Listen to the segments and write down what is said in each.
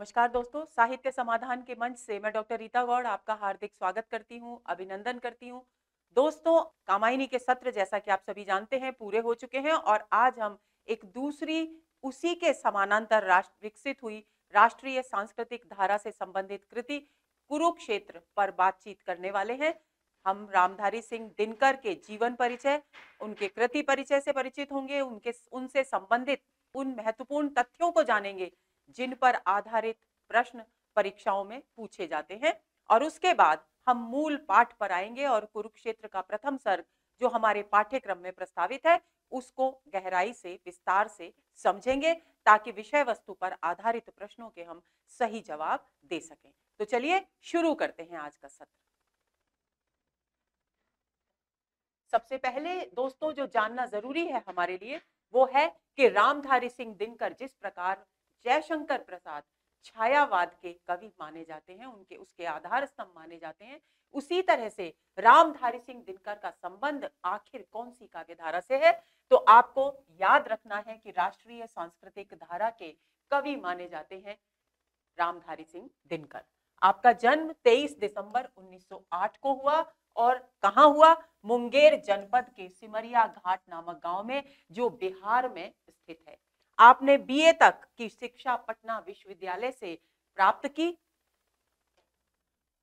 नमस्कार दोस्तों, साहित्य समाधान के मंच से मैं डॉक्टर रीता गौड़ आपका हार्दिक स्वागत करती हूँ, अभिनंदन करती हूँ। दोस्तों, कामायनी के सत्र जैसा कि आप सभी जानते हैं, पूरे हो चुके हैं और आज हम एक दूसरी उसी के समानांतर राष्ट्र, विकसित हुई राष्ट्रीय सांस्कृतिक धारा से संबंधित कृति कुरुक्षेत्र पर बातचीत करने वाले हैं। हम रामधारी सिंह दिनकर के जीवन परिचय, उनके कृति परिचय से परिचित होंगे, उनके, उनसे संबंधित उन महत्वपूर्ण तथ्यों को जानेंगे जिन पर आधारित प्रश्न परीक्षाओं में पूछे जाते हैं और उसके बाद हम मूल पाठ पर आएँगे और कुरुक्षेत्र का प्रथम सर्ग जो हमारे पाठ्यक्रम में प्रस्तावित है, उसको गहराई से, विस्तार से समझेंगे ताकि विषय वस्तु पर आधारित प्रश्नों के हम सही जवाब दे सकें। तो चलिए शुरू करते हैं आज का सत्र। सबसे पहले दोस्तों, जो जानना ज़रूरी है हमारे लिए, वो है कि रामधारी सिंह दिनकर जिस प्रकार जयशंकर प्रसाद छायावाद के कवि माने जाते हैं, उनके, उसके आधार स्तंभ माने जाते हैं। उसी तरह से रामधारी सिंह दिनकर का संबंध आखिर कौन सी काव्य धारा से है? तो आपको याद रखना है कि राष्ट्रीय सांस्कृतिक धारा के कवि माने जाते हैं रामधारी सिंह दिनकर। आपका जन्म 23 दिसंबर 1908 को हुआ और कहा हुआ? मुंगेर जनपद के सिमरिया घाट नामक गाँव में, जो बिहार में स्थित है। आपने बीए तक की शिक्षा पटना विश्वविद्यालय से प्राप्त की?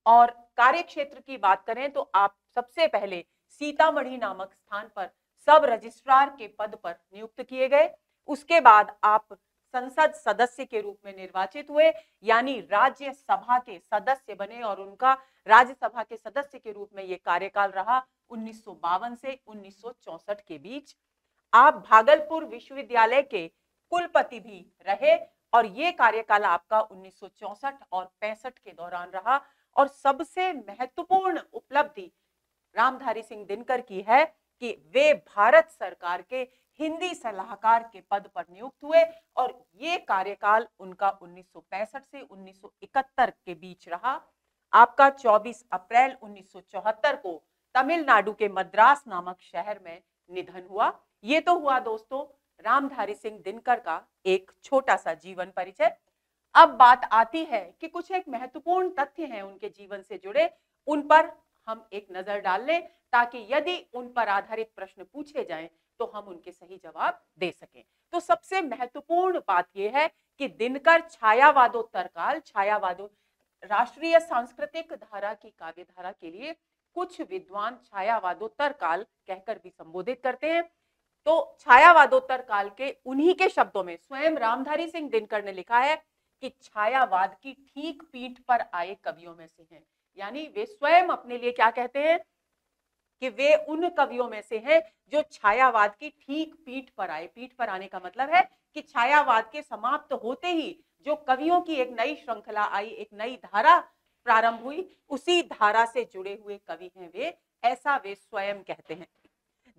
और कार्य क्षेत्र की बात करें तो आप सबसे पहले सीतामढ़ी नामक स्थान पर सब रजिस्ट्रार के पद पर नियुक्त किए गए। उसके बाद आप संसद सदस्य के रूप में निर्वाचित हुए, यानी राज्य सभा के सदस्य बने और उनका राज्यसभा के सदस्य के रूप में ये कार्यकाल रहा उन्नीस सौ बावन से उन्नीस के बीच। आप भागलपुर विश्वविद्यालय के कुलपति भी रहे और ये कार्यकाल आपका उन्नीस और पैंसठ के दौरान रहा और सबसे महत्वपूर्ण उपलब्धि रामधारी सिंह दिनकर की है कि वे भारत सरकार के हिंदी सलाहकार के पद पर नियुक्त हुए और ये कार्यकाल उनका 1965 से 1971 के बीच रहा। आपका 24 अप्रैल 1974 को तमिलनाडु के मद्रास नामक शहर में निधन हुआ। ये तो हुआ दोस्तों रामधारी सिंह दिनकर का एक छोटा सा जीवन परिचय। अब बात आती है कि कुछ एक महत्वपूर्ण तथ्य हैं उनके जीवन से जुड़े, उन पर हम एक नज़र डाल लें ताकि यदि उन पर आधारित प्रश्न पूछे जाएँ तो हम उनके सही जवाब दे सकें। तो सबसे महत्वपूर्ण बात यह है कि दिनकर छायावादोत्तर काल छायावादो, राष्ट्रीय सांस्कृतिक धारा की काव्य धारा के लिए कुछ विद्वान छायावादोत्तर काल कहकर भी संबोधित करते हैं। तो छायावादोत्तर काल के उन्हीं के शब्दों में स्वयं रामधारी सिंह दिनकर ने लिखा है कि छायावाद की ठीक पीठ पर आए कवियों में से हैं। यानी वे स्वयं अपने लिए क्या कहते हैं? कि वे उन कवियों में से हैं जो छायावाद की ठीक पीठ पर आए। पीठ पर आने का मतलब है कि छायावाद के समाप्त होते ही जो कवियों की एक नई श्रृंखला आई, एक नई धारा प्रारंभ हुई, उसी धारा से जुड़े हुए कवि हैं वे। ऐसा वे स्वयं कहते हैं।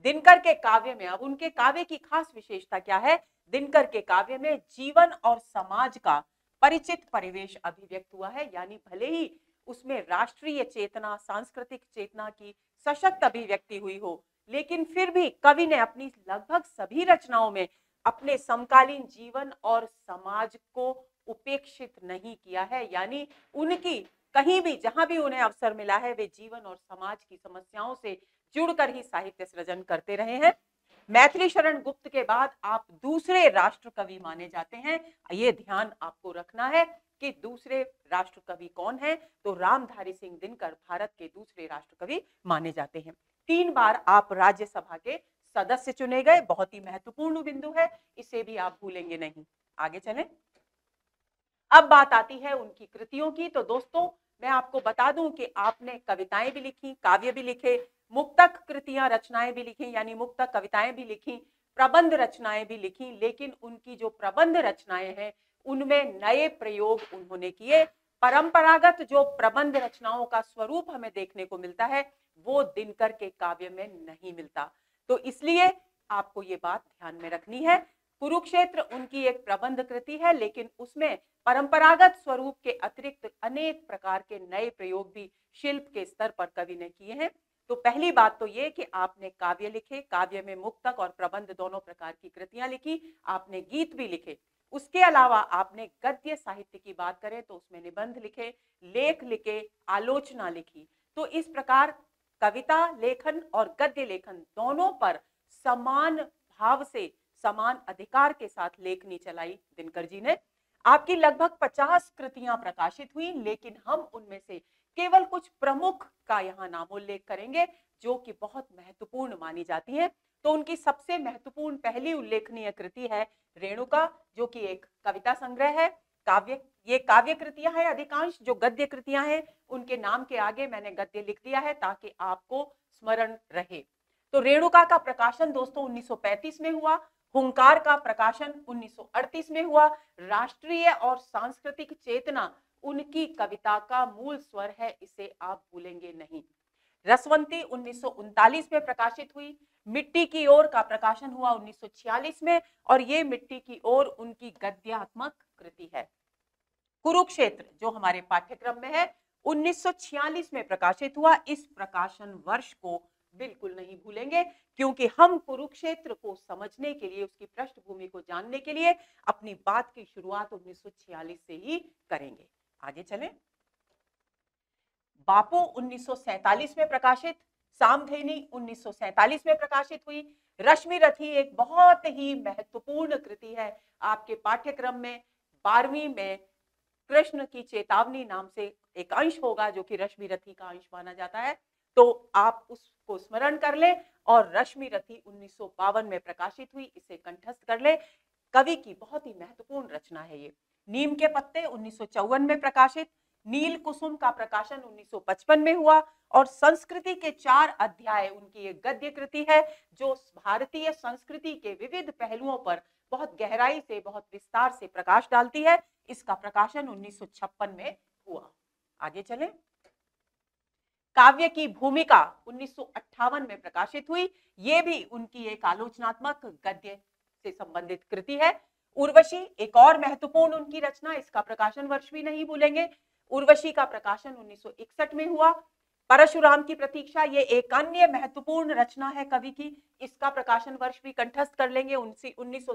दिनकर के काव्य में। अब उनके काव्य की खास विशेषता क्या है? दिनकर के काव्य में जीवन और समाज का परिचित परिवेश अभिव्यक्त हुआ है। यानी भले ही उसमें राष्ट्रीय चेतना, सांस्कृतिक चेतना की सशक्त अभिव्यक्ति हुई हो, लेकिन फिर भी कवि ने अपनी लगभग सभी रचनाओं में अपने समकालीन जीवन और समाज को उपेक्षित नहीं किया है। यानी उनकी कहीं भी, जहाँ भी उन्हें अवसर मिला है, वे जीवन और समाज की समस्याओं से जुड़कर ही साहित्य सृजन करते रहे हैं। मैथिली शरण गुप्त के बाद आप दूसरे राष्ट्र कवि माने जाते हैं। ये ध्यान आपको रखना है कि दूसरे राष्ट्र कवि कौन है? तो रामधारी सिंह दिनकर भारत के दूसरे राष्ट्र कवि माने जाते हैं। तीन बार आप राज्यसभा के सदस्य चुने गए। बहुत ही महत्वपूर्ण बिंदु है। इसे भी आप भूलेंगे नहीं। आगे चलें। अब बात आती है उनकी कृतियों की। तो दोस्तों, मैं आपको बता दूँ कि आपने कविताएँ भी लिखी, काव्य भी लिखे मुक्तक कृतियाँ रचनाएँ भी लिखी, यानी मुक्तक कविताएँ भी लिखी, प्रबंध रचनाएँ भी लिखी, लेकिन उनकी जो प्रबंध रचनाएँ हैं, उनमें नए प्रयोग उन्होंने किए। परंपरागत जो प्रबंध रचनाओं का स्वरूप हमें देखने को मिलता है, वो दिनकर के काव्य में नहीं मिलता। तो इसलिए आपको ये बात ध्यान में रखनी है। कुरुक्षेत्र उनकी एक प्रबंध कृति है, लेकिन उसमें परंपरागत स्वरूप के अतिरिक्त अनेक प्रकार के नए प्रयोग भी शिल्प के स्तर पर कवि ने किए हैं। तो पहली बात तो ये कि आपने काव्य लिखे, काव्य में मुक्तक और प्रबंध दोनों प्रकार की कृतियाँ लिखी, आपने गीत भी लिखे। उसके अलावा आपने गद्य साहित्य की बात करें तो उसमें निबंध लिखे, लेख लिखे, आलोचना लिखी। तो इस प्रकार कविता, लेखन और गद्य लेखन दोनों पर समान भाव से, समान अधिकार के साथ लेखनी चलाई दिनकर जी ने। आपकी लगभग 50 कृतियाँ प्रकाशित हुई, लेकिन हम उनमें से केवल कुछ प्रमुख का यहाँ नामोल्लेख करेंगे, जो कि बहुत महत्वपूर्ण मानी जाती है। तो उनकी सबसे महत्वपूर्ण पहली उल्लेखनीय कृति है रेणुका, जो कि एक कविता संग्रह है। काव्य, ये काव्य कृतियाँ हैं अधिकांश, जो गद्य कृतियाँ हैं, उनके नाम के आगे मैंने गद्य लिख दिया है ताकि आपको स्मरण रहे। तो रेणुका का प्रकाशन दोस्तों 1935 में हुआ, हुंकार का प्रकाशन 1938 में हुआ। राष्ट्रीय और सांस्कृतिक चेतना उनकी कविता का मूल स्वर है, इसे आप भूलेंगे नहीं। रसवंती उन्नीस सौ उनतालीस में प्रकाशित हुई। मिट्टी की ओर का प्रकाशन हुआ 1946 में, और ये मिट्टी की ओर उनकी गद्यात्मक कृति है। कुरुक्षेत्र, जो हमारे पाठ्यक्रम में है 1946 में प्रकाशित हुआ। इस प्रकाशन वर्ष को बिल्कुल नहीं भूलेंगे, क्योंकि हम कुरुक्षेत्र को समझने के लिए, उसकी पृष्ठभूमि को जानने के लिए अपनी बात की शुरुआत 1946 से ही करेंगे। आगे चलें। बापू 1947 में प्रकाशित, सामधेनी 1947 में प्रकाशित हुई। रश्मि रथी एक बहुत ही महत्वपूर्ण कृति है। आपके पाठ्यक्रम में बारहवीं में कृष्ण की चेतावनी नाम से एक अंश होगा, जो कि रश्मि रथी का अंश माना जाता है। तो आप उसको स्मरण कर ले और रश्मि रथी उन्नीस सौ बावन में प्रकाशित हुई, इसे कंठस्थ कर ले। कवि की बहुत ही महत्वपूर्ण रचना है ये। नीम के पत्ते उन्नीस सौ चौवन में प्रकाशित, नील कुसुम का प्रकाशन 1955 में हुआ और संस्कृति के चार अध्याय उनकी एक गद्य कृति है, जो भारतीय संस्कृति के विविध पहलुओं पर बहुत गहराई से, बहुत विस्तार से प्रकाश डालती है। इसका प्रकाशन 1956 में हुआ। आगे चले। काव्य की भूमिका उन्नीस में प्रकाशित हुई। ये भी उनकी एक आलोचनात्मक गद्य से संबंधित कृति है। उर्वशी, एक और महत्वपूर्ण उनकी रचना, इसका प्रकाशन वर्ष भी नहीं भूलेंगे, उर्वशी का प्रकाशन 1961 में हुआ। परशुराम की प्रतीक्षा, ये एक अन्य महत्वपूर्ण रचना है कवि की, इसका प्रकाशन वर्ष भी कंठस्थ कर लेंगे उन्नीस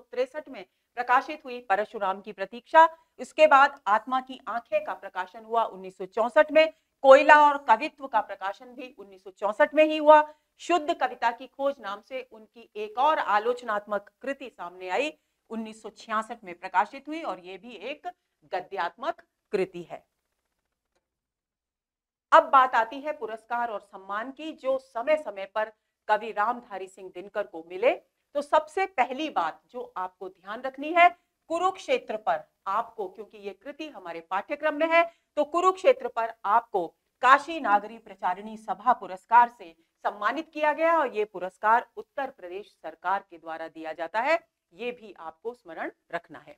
में। प्रकाशित हुई परशुराम की प्रतीक्षा, इसके बाद आत्मा की आँखें का प्रकाशन हुआ उन्नीस में, कोयला और कवित्व का प्रकाशन भी उन्नीस में ही हुआ। शुद्ध कविता की खोज नाम से उनकी एक और आलोचनात्मक कृति सामने आई। 1966 में प्रकाशित हुई और ये भी एक गद्यात्मक कृति है। अब बात आती है पुरस्कार और सम्मान की, जो समय समय पर कवि रामधारी सिंह दिनकर को मिले। तो सबसे पहली बात जो आपको ध्यान रखनी है, कुरुक्षेत्र पर आपको, क्योंकि ये कृति हमारे पाठ्यक्रम में है तो कुरुक्षेत्र पर आपको काशी नागरी प्रचारिणी सभा पुरस्कार से सम्मानित किया गया और ये पुरस्कार उत्तर प्रदेश सरकार के द्वारा दिया जाता है। ये भी आपको स्मरण रखना है।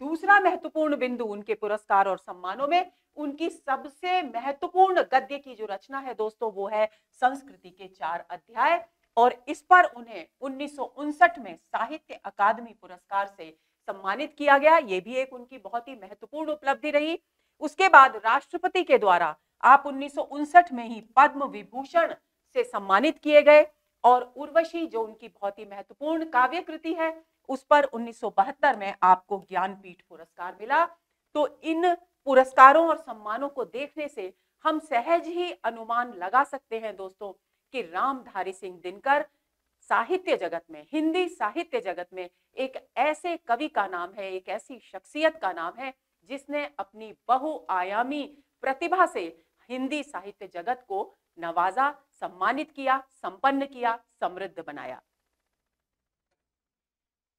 दूसरा महत्वपूर्ण बिंदु उनके पुरस्कार और सम्मानों में, उनकी सबसे महत्वपूर्ण गद्य की जो रचना है दोस्तों, वो है संस्कृति के चार अध्याय और इस पर उन्हें उन्नीस में साहित्य अकादमी पुरस्कार से सम्मानित किया गया। ये भी एक उनकी बहुत ही महत्वपूर्ण उपलब्धि रही। उसके बाद राष्ट्रपति के द्वारा आप उन्नीस सौ उनसठ में ही पद्म विभूषण से सम्मानित किए गए और उर्वशी, जो उनकी बहुत ही महत्वपूर्ण काव्य कृति है उस पर 1972 में आपको ज्ञानपीठ पुरस्कार मिला। तो इन पुरस्कारों और सम्मानों को देखने से हम सहज ही अनुमान लगा सकते हैं दोस्तों कि रामधारी सिंह दिनकर साहित्य जगत में, हिंदी साहित्य जगत में एक ऐसे कवि का नाम है, एक ऐसी शख्सियत का नाम है जिसने अपनी बहुआयामी प्रतिभा से हिंदी साहित्य जगत को नवाजा, सम्मानित किया, संपन्न किया, समृद्ध बनाया।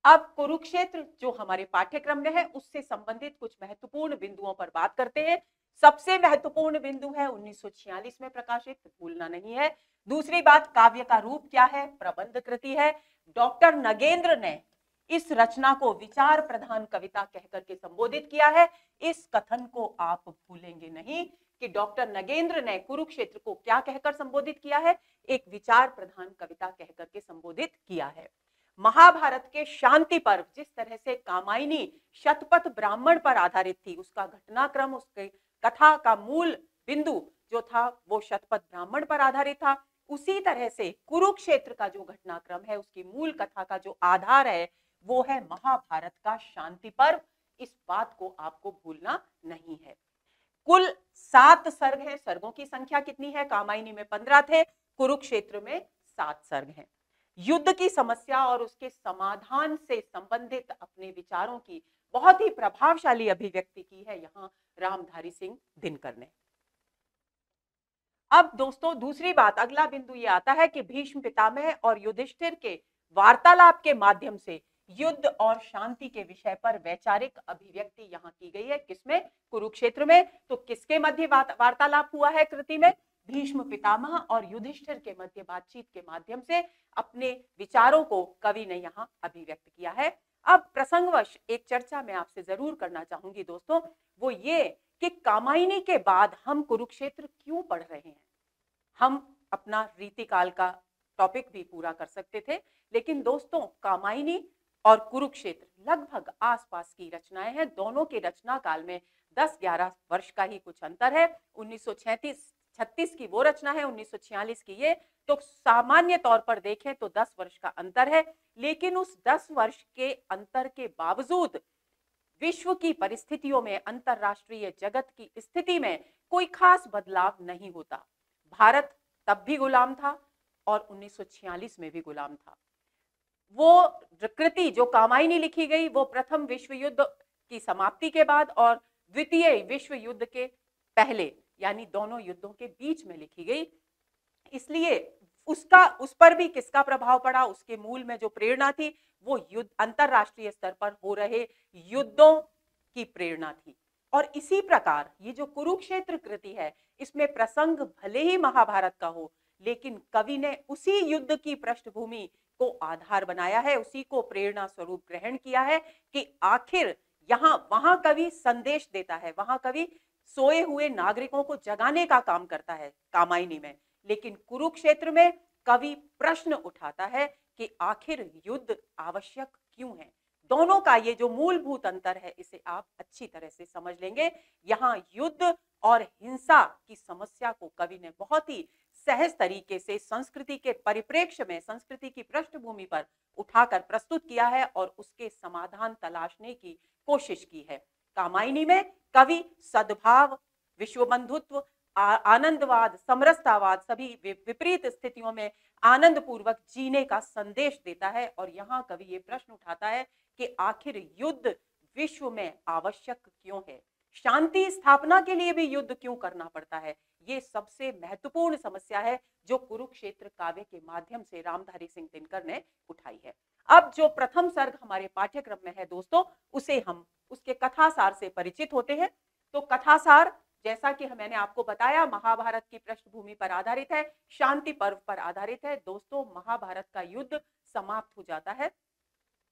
अब कुरुक्षेत्र जो हमारे पाठ्यक्रम में है, उससे संबंधित कुछ महत्वपूर्ण बिंदुओं पर बात करते हैं। सबसे महत्वपूर्ण बिंदु है 1946 में प्रकाशित, भूलना नहीं है। दूसरी बात, काव्य का रूप क्या है? प्रबंध कृति है। डॉक्टर नगेंद्र ने इस रचना को विचार प्रधान कविता कहकर के संबोधित किया है। इस कथन को आप भूलेंगे नहीं कि डॉक्टर नगेंद्र ने कुरुक्षेत्र को क्या कहकर संबोधित किया है। एक विचार प्रधान कविता कहकर के संबोधित किया है। महाभारत के शांति पर्व, जिस तरह से कामायनी शतपथ ब्राह्मण पर आधारित थी, उसका घटनाक्रम, उसके कथा का मूल बिंदु जो था, वो शतपथ ब्राह्मण पर आधारित था। उसी तरह से कुरुक्षेत्र का जो घटनाक्रम है, उसकी मूल कथा का जो आधार है, वो है महाभारत का शांति पर्व। इस बात को आपको भूलना नहीं है। कुल सात सर्ग हैं। सर्गों की संख्या कितनी है? कामायनी में पंद्रह थे, कुरुक्षेत्र में सात सर्ग हैं। युद्ध की समस्या और उसके समाधान से संबंधित अपने विचारों की बहुत ही प्रभावशाली अभिव्यक्ति की है यहाँ रामधारी सिंह दिनकर ने। अब दोस्तों, दूसरी बात, अगला बिंदु ये आता है कि भीष्म पितामह और युधिष्ठिर के वार्तालाप के माध्यम से युद्ध और शांति के विषय पर वैचारिक अभिव्यक्ति यहाँ की गई है। किसमें? कुरुक्षेत्र में। तो किसके मध्य वार्तालाप हुआ है कृति में? भीष्म पितामह और युधिष्ठिर के मध्य बातचीत के माध्यम से अपने विचारों को कवि ने यहाँ अभिव्यक्त किया है। अब प्रसंगवश एक चर्चा मैं आपसे ज़रूर करना चाहूँगी दोस्तों, वो ये कि कामायनी के बाद हम कुरुक्षेत्र क्यों पढ़ रहे हैं? हम अपना रीतिकाल का टॉपिक भी पूरा कर सकते थे, लेकिन दोस्तों, कामायनी और कुरुक्षेत्र लगभग आसपास की रचनाएँ हैं। दोनों के रचना काल में 10-11 वर्ष का ही कुछ अंतर है। 1936 36 की वो रचना है 1946 की ये तो सामान्य तौर पर देखें तो 10 वर्ष का अंतर है, लेकिन उस 10 वर्ष के अंतर के बावजूद विश्व की परिस्थितियों में, अंतरराष्ट्रीय जगत की स्थिति में कोई खास बदलाव नहीं होता। भारत तब भी गुलाम था और 1946 में भी गुलाम था। वो कृति जो कामायनी लिखी गई, वो प्रथम विश्व युद्ध की समाप्ति के बाद और द्वितीय विश्व युद्ध के पहले यानी दोनों युद्धों के बीच में लिखी गई। इसलिए उसका, उस पर भी किसका प्रभाव पड़ा? उसके मूल में जो प्रेरणा थी, वो युद्ध, अंतरराष्ट्रीय स्तर पर हो रहे युद्धों की प्रेरणा थी। और इसी प्रकार ये जो कुरुक्षेत्र कृति है, इसमें प्रसंग भले ही महाभारत का हो, लेकिन कवि ने उसी युद्ध की पृष्ठभूमि को आधार बनाया है, उसी को प्रेरणा स्वरूप ग्रहण किया है कि आखिर यहाँ वहाँ कवि संदेश देता है, वहाँ कवि सोए हुए नागरिकों को जगाने का काम करता है कामायनी में। लेकिन कुरुक्षेत्र में कवि प्रश्न उठाता है कि आखिर युद्ध आवश्यक क्यों है? दोनों का ये जो मूलभूत अंतर है, इसे आप अच्छी तरह से समझ लेंगे। यहाँ युद्ध और हिंसा की समस्या को कवि ने बहुत ही सहज तरीके से संस्कृति के परिप्रेक्ष्य में, संस्कृति की पृष्ठभूमि पर उठाकर प्रस्तुत किया है और उसके समाधान तलाशने की कोशिश की है। कामायनी में कवि, सद्भाव विश्व बंधुत्व आनंदवाद, समरसतावाद, सभी विपरीत स्थितियों में आनंद पूर्वक जीने का संदेश देता है और यहाँ कवि ये प्रश्न उठाता है कि आखिर युद्ध विश्व में आवश्यक क्यों है? शांति स्थापना के लिए भी युद्ध क्यों करना पड़ता है? ये सबसे महत्वपूर्ण समस्या है जो कुरुक्षेत्र काव्य के माध्यम से रामधारी सिंह दिनकर ने उठाई है। अब जो प्रथम सर्ग हमारे पाठ्यक्रम में है दोस्तों, उसे हम, उसके कथासार से परिचित होते हैं। तो कथासार, जैसा कि मैंने आपको बताया, महाभारत की पृष्ठभूमि पर आधारित है, शांति पर्व पर आधारित है। दोस्तों, महाभारत का युद्ध समाप्त हो जाता है,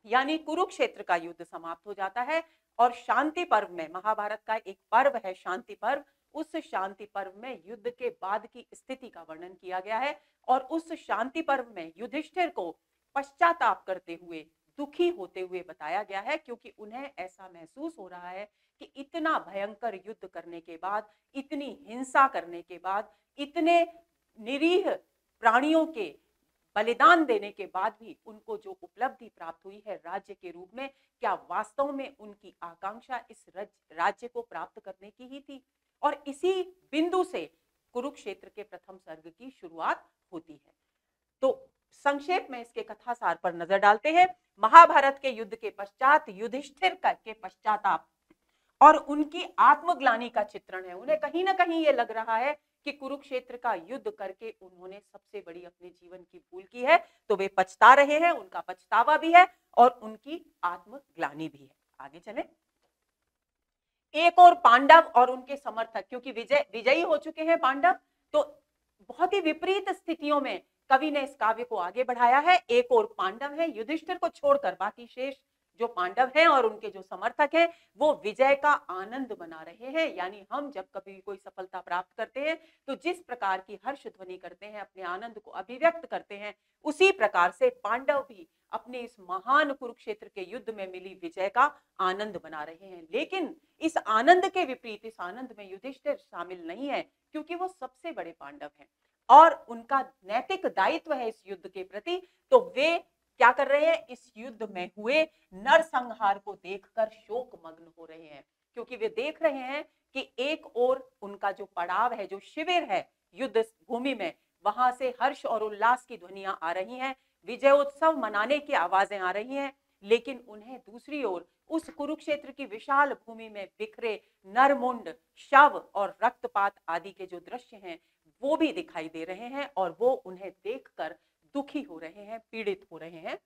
यानी कुरुक्षेत्र का युद्ध समाप्त हो जाता है, और शांति पर्व में, महाभारत का एक पर्व है शांति पर्व उस शांति पर्व में युद्ध के बाद की स्थिति का वर्णन किया गया है और उस शांति पर्व में युधिष्ठिर को पश्चाताप करते हुए, दुखी होते हुए बताया गया है क्योंकि उन्हें ऐसा महसूस हो रहा है कि इतना भयंकर युद्ध करने के बाद, इतनी हिंसा करने के बाद, इतने निरीह प्राणियों के बलिदान देने के बाद भी उनको जो उपलब्धि प्राप्त हुई है राज्य के रूप में, क्या वास्तव में उनकी आकांक्षा इस राज्य को प्राप्त करने की ही थी? और इसी बिंदु से कुरुक्षेत्र के प्रथम सर्ग की शुरुआत होती है। तो संक्षेप में इसके कथासार पर नज़र डालते हैं। महाभारत के युद्ध के पश्चात युधिष्ठिर के पश्चाताप और उनकी आत्मग्लानी का चित्रण है। उन्हें कहीं ना कहीं ये लग रहा है कि कुरुक्षेत्र का युद्ध करके उन्होंने सबसे बड़ी अपने जीवन की भूल की है। तो वे पछता रहे हैं, उनका पछतावा भी है और उनकी आत्मग्लानी भी है। आगे चले। एक और पांडव और उनके समर्थक, क्योंकि विजय, विजयी हो चुके हैं पांडव तो बहुत ही विपरीत स्थितियों में कवि ने इस काव्य को आगे बढ़ाया है। एक और पांडव है, युधिष्ठिर को छोड़कर बाकी शेष जो पांडव हैं और उनके जो समर्थक हैं, वो विजय का आनंद बना रहे हैं। यानी हम जब कभी कोई सफलता प्राप्त करते हैं तो जिस प्रकार की हर्ष ध्वनि करते हैं, अपने आनंद को अभिव्यक्त करते हैं, उसी प्रकार से पांडव भी अपने इस महान कुरुक्षेत्र के युद्ध में मिली विजय का आनंद बना रहे हैं। लेकिन इस आनंद के विपरीत, इस आनंद में युधिष्ठिर शामिल नहीं है, क्योंकि वो सबसे बड़े पांडव हैं। और उनका नैतिक दायित्व है इस युद्ध के प्रति तो वे क्या कर रहे हैं? इस युद्ध में हुए नरसंहार को देखकर शोक मग्न हो रहे हैं, क्योंकि वे देख रहे हैं कि एक और उनका जो पड़ाव है, जो शिविर है युद्ध भूमि में, वहाँ से हर्ष और उल्लास की ध्वनियाँ आ रही हैं विजयोत्सव मनाने की आवाज़ें आ रही हैं, लेकिन उन्हें दूसरी ओर उस कुरुक्षेत्र की विशाल भूमि में बिखरे नरमुंड, शव और रक्तपात आदि के जो दृश्य हैं, वो भी दिखाई दे रहे हैं और वो उन्हें देखकर दुखी हो रहे हैं, पीड़ित हो रहे हैं।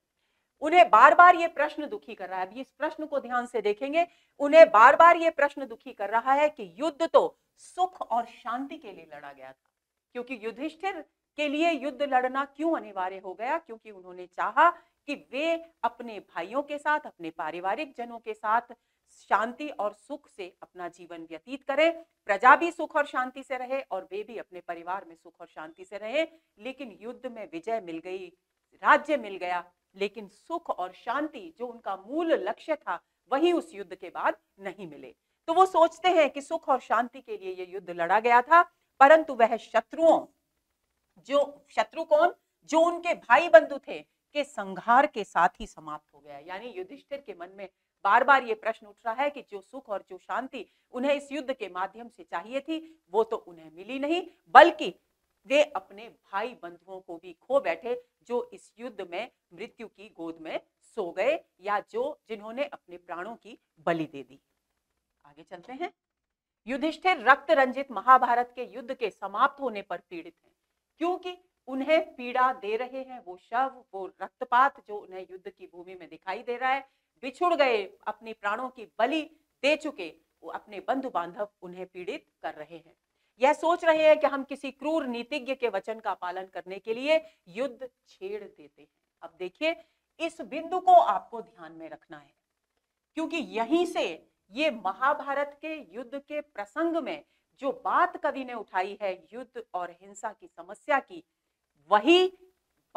उन्हें बार बार ये प्रश्न दुखी कर रहा है। अभी इस प्रश्न को ध्यान से देखेंगे। उन्हें बार बार ये प्रश्न दुखी कर रहा है कि युद्ध तो सुख और शांति के लिए लड़ा गया था, क्योंकि युधिष्ठिर के लिए युद्ध लड़ना क्यों अनिवार्य हो गया? क्योंकि उन्होंने चाहा कि वे अपने भाइयों के साथ, अपने पारिवारिक जनों के साथ शांति और सुख से अपना जीवन व्यतीत करें। प्रजा भी सुख और शांति से रहे और वे भी अपने परिवार में सुख और शांति से रहे। लेकिन युद्ध में विजय मिल गई, राज्य मिल गया। लेकिन सुख और शांति जो उनका मूल लक्ष्य था, वही उस युद्ध के बाद नहीं मिले। तो वो सोचते हैं कि सुख और शांति के लिए ये युद्ध लड़ा गया था, परंतु वह शत्रुओं, जो, शत्रु कौन? जो उनके भाई बंधु थे, के संघार के साथ ही समाप्त हो गया। यानी युधिष्ठिर के मन में बार बार ये प्रश्न उठ रहा है कि जो सुख और जो शांति उन्हें इस युद्ध के माध्यम से चाहिए थी, वो तो उन्हें मिली नहीं, बल्कि वे अपने भाई बंधुओं को भी खो बैठे जो इस युद्ध में, मृत्यु की गोद में सो गए या जो जिन्होंने अपने प्राणों की बलि दे दी। आगे चलते हैं। युधिष्ठिर रक्त रंजित महाभारत के युद्ध के समाप्त होने पर पीड़ित हैं, क्योंकि उन्हें पीड़ा दे रहे हैं वो शव, वो रक्तपात जो उन्हें युद्ध की भूमि में दिखाई दे रहा है बिछुड़ गए, अपने प्राणों की बलि दे चुके, वो अपने बंधु बांधव उन्हें पीड़ित कर रहे हैं। यह सोच रहे हैं कि हम किसी क्रूर नीतिज्ञ के वचन का पालन करने के लिए युद्ध छेड़ देते हैं। अब देखिए, इस बिंदु को आपको ध्यान में रखना है, क्योंकि यहीं से ये महाभारत के युद्ध के प्रसंग में जो बात कवि ने उठाई है, युद्ध और हिंसा की समस्या की, वही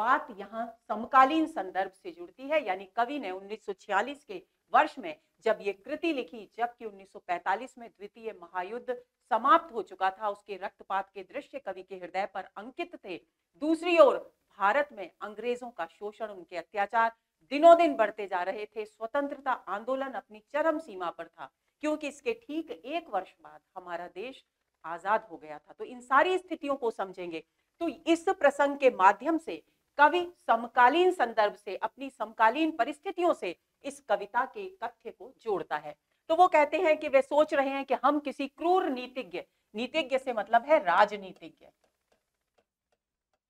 बात यहाँ समकालीन संदर्भ से जुड़ती है, यानी कवि ने 1946 के वर्ष में जब ये कृति लिखी, जबकि 1945 में द्वितीय महायुद्ध समाप्त हो चुका था, उसके रक्तपात के दृश्य कवि के हृदय पर अंकित थे। दूसरी ओर, भारत में अंग्रेज़ों का शोषण, उनके अत्याचार दिनों दिन बढ़ते जा रहे थे, स्वतंत्रता आंदोलन अपनी चरम सीमा पर था, क्योंकि इसके ठीक एक वर्ष बाद हमारा देश आज़ाद हो गया था। तो इन सारी स्थितियों को समझेंगे तो इस प्रसंग के माध्यम से कवि समकालीन संदर्भ से, अपनी समकालीन परिस्थितियों से इस कविता के तथ्य को जोड़ता है। तो वो कहते हैं कि वे सोच रहे हैं कि हम किसी क्रूर नीतिज्ञ नीतिज्ञ से मतलब है राजनीतिज्ञ।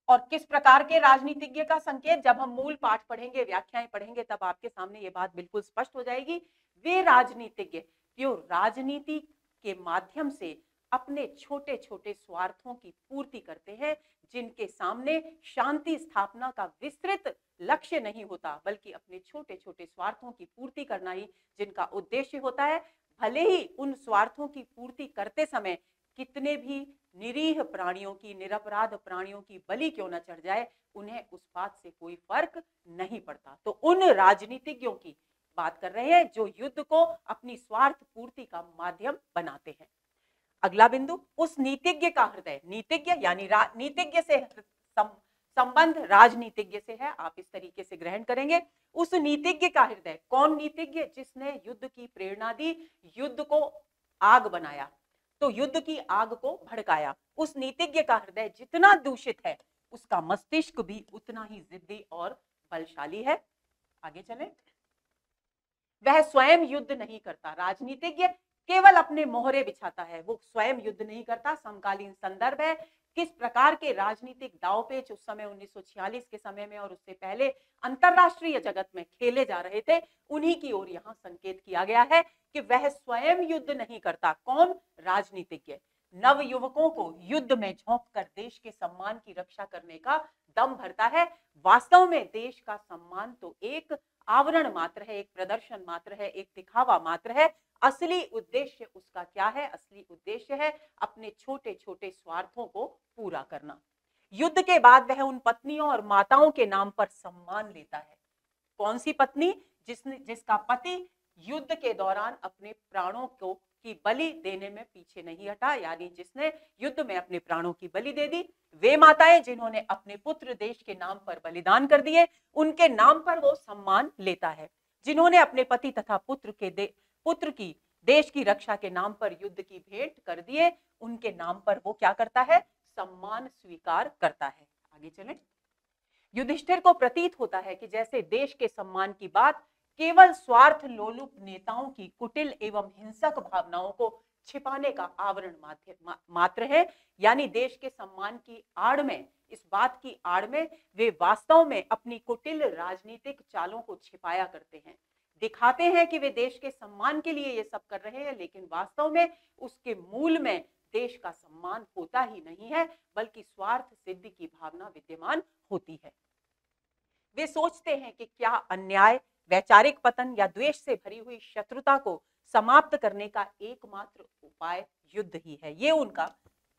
और किस प्रकार के राजनीतिज्ञ का संकेत? जब हम मूल पाठ पढ़ेंगे, व्याख्याएँ पढ़ेंगे, तब आपके सामने ये बात बिल्कुल स्पष्ट हो जाएगी। वे राजनीतिज्ञ, क्यों? राजनीति के माध्यम से अपने छोटे छोटे स्वार्थों की पूर्ति करते हैं, जिनके सामने शांति स्थापना का विस्तृत लक्ष्य नहीं होता, बल्कि अपने छोटे छोटे स्वार्थों की पूर्ति करना ही जिनका उद्देश्य होता है। भले ही उन स्वार्थों की पूर्ति करते समय कितने भी निरीह प्राणियों की, निरपराध प्राणियों की बलि क्यों न चढ़ जाए, उन्हें उस बात से कोई फ़र्क नहीं पड़ता। तो उन राजनीतिज्ञों की बात कर रहे हैं, जो युद्ध को अपनी स्वार्थ पूर्ति का माध्यम बनाते हैं। अगला बिंदु, उस नीतिज्ञ का हृदय। नीतिज्ञ यानी नीतिज्ञ से, संबंध राजनीतिज्ञ से है, आप इस तरीके से ग्रहण करेंगे। उस नीतिज्ञ का हृदय, कौन नीतिज्ञ जिसने युद्ध की प्रेरणा दी, युद्ध को आग बनाया? तो युद्ध की आग को भड़काया। उस नीतिज्ञ का हृदय जितना दूषित है, उसका मस्तिष्क भी उतना ही जिद्दी और बलशाली है। आगे चले। वह स्वयं युद्ध नहीं करता। राजनीतिज्ञ केवल अपने मोहरे बिछाता है। वो स्वयं युद्ध नहीं करता, समकालीन संदर्भ है। किस प्रकार के राजनीतिक दाव पेच उस समय 1946 के समय में और उससे पहले अंतरराष्ट्रीय जगत में खेले जा रहे थे, उन्हीं की ओर यहाँ संकेत किया गया है कि वह स्वयं युद्ध नहीं करता। कौन? राजनीतिज्ञ। नव युवकों को युद्ध में झोंक कर देश के सम्मान की रक्षा करने का दम भरता है। वास्तव में देश का सम्मान तो एक आवरण मात्र है, एक प्रदर्शन मात्र है, एक दिखावा मात्र है। असली उद्देश्य उसका क्या है? असली उद्देश्य है अपने छोटे छोटे स्वार्थों को पूरा करना। युद्ध के बाद वह उन पत्नियों और माताओं के नाम पर सम्मान लेता है। कौन सी पत्नी? जिसने, जिसका पति युद्ध के दौरान अपने प्राणों को, की बलि देने में पीछे नहीं हटा, यानी जिसने युद्ध में अपने प्राणों की बलि दे दी, वे माताएँ जिन्होंने अपने पुत्र देश के नाम पर बलिदान कर दिए, उनके नाम पर वो सम्मान लेता है। जिन्होंने अपने पति तथा पुत्र के पुत्र की, देश की रक्षा के नाम पर युद्ध की भेंट कर दिए, उनके नाम पर वो क्या करता है? सम्मान स्वीकार करता है। आगे चलें। युधिष्ठिर को प्रतीत होता है कि जैसे देश के सम्मान की बात केवल स्वार्थ लोलुप नेताओं की कुटिल एवं हिंसक भावनाओं को छिपाने का आवरण मात्र है, यानी देश के सम्मान की आड़ में, इस बात की आड़ में वे वास्तव में अपनी कुटिल राजनीतिक चालों को छिपाया करते हैं। दिखाते हैं कि वे देश के सम्मान के लिए ये सब कर रहे हैं, लेकिन वास्तव में उसके मूल में देश का सम्मान होता ही नहीं है, बल्कि स्वार्थ सिद्धि की भावना विद्यमान होती है। वे सोचते हैं कि क्या अन्याय, वैचारिक पतन या द्वेष से भरी हुई शत्रुता को समाप्त करने का एकमात्र उपाय युद्ध ही है। ये उनका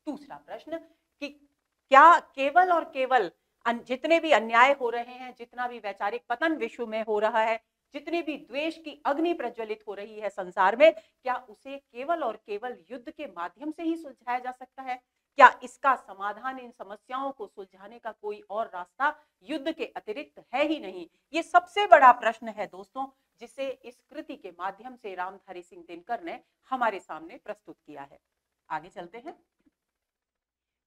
दूसरा प्रश्न कि क्या केवल और केवल जितने भी अन्याय हो रहे हैं, जितना भी वैचारिक पतन विश्व में हो रहा है जितनी भी द्वेष की अग्नि प्रज्वलित हो रही है संसार में, क्या उसे केवल और केवल युद्ध के माध्यम से ही सुलझाया जा सकता है? क्या इसका समाधान इन समस्याओं को सुलझाने का कोई और रास्ता युद्ध के अतिरिक्त है ही नहीं? ये सबसे बड़ा प्रश्न है दोस्तों, जिसे इस कृति के माध्यम से रामधारी सिंह दिनकर ने हमारे सामने प्रस्तुत किया है। आगे चलते हैं।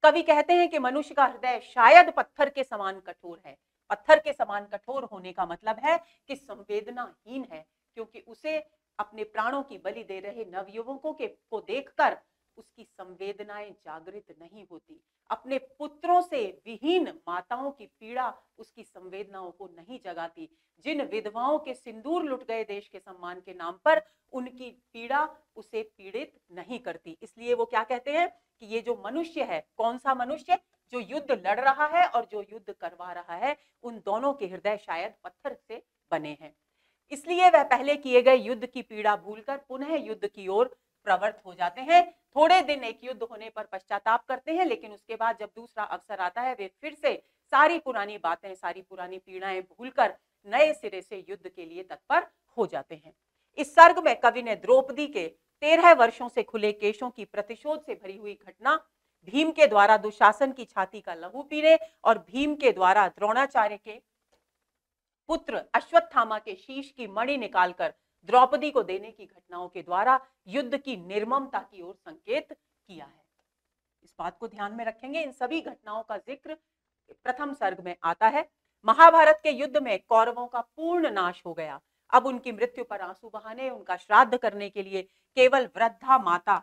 कवि कहते हैं कि मनुष्य का हृदय शायद पत्थर के समान कठोर है। पत्थर के समान कठोर होने का मतलब है कि संवेदनाहीन है, क्योंकि उसे अपने प्राणों की बलि दे रहे नवयुवकों के को देखकर उसकी संवेदनाएँ जागृत नहीं होती। अपने पुत्रों से विहीन माताओं की पीड़ा उसकी संवेदनाओं को नहीं जगाती। जिन विधवाओं के सिंदूर लुट गए देश के सम्मान के नाम पर, उनकी पीड़ा उसे पीड़ित नहीं करती। इसलिए वो क्या कहते हैं कि ये जो मनुष्य है, कौन सा मनुष्य? जो युद्ध लड़ रहा है और जो युद्ध करवा रहा है, उन दोनों के हृदय शायद पत्थर से बने हैं। इसलिए वह पहले किए गए युद्ध की पीड़ा भूलकर पुनः युद्ध की ओर प्रवृत्त हो जाते हैं। थोड़े दिन एक युद्ध होने पर पश्चाताप करते हैं, लेकिन उसके बाद जब दूसरा अवसर आता है, वे फिर से सारी पुरानी बातें, सारी पुरानी पीड़ाएँ भूलकर नए सिरे से युद्ध के लिए तत्पर हो जाते हैं। इस सर्ग में कवि ने द्रौपदी के तेरह वर्षों से खुले केशों की प्रतिशोध से भरी हुई घटना भीम के द्वारा दुशासन की छाती का लहू पीने और भीम के द्वारा द्रोणाचार्य के पुत्र अश्वत्थामा के शीश की मणि निकालकर द्रौपदी को देने की घटनाओं के द्वारा युद्ध की निर्ममता की ओर संकेत किया है। इस बात को ध्यान में रखेंगे। इन सभी घटनाओं का ज़िक्र प्रथम सर्ग में आता है। महाभारत के युद्ध में कौरवों का पूर्ण नाश हो गया। अब उनकी मृत्यु पर आँसू बहाने, उनका श्राद्ध करने के लिए केवल वृद्धा माता,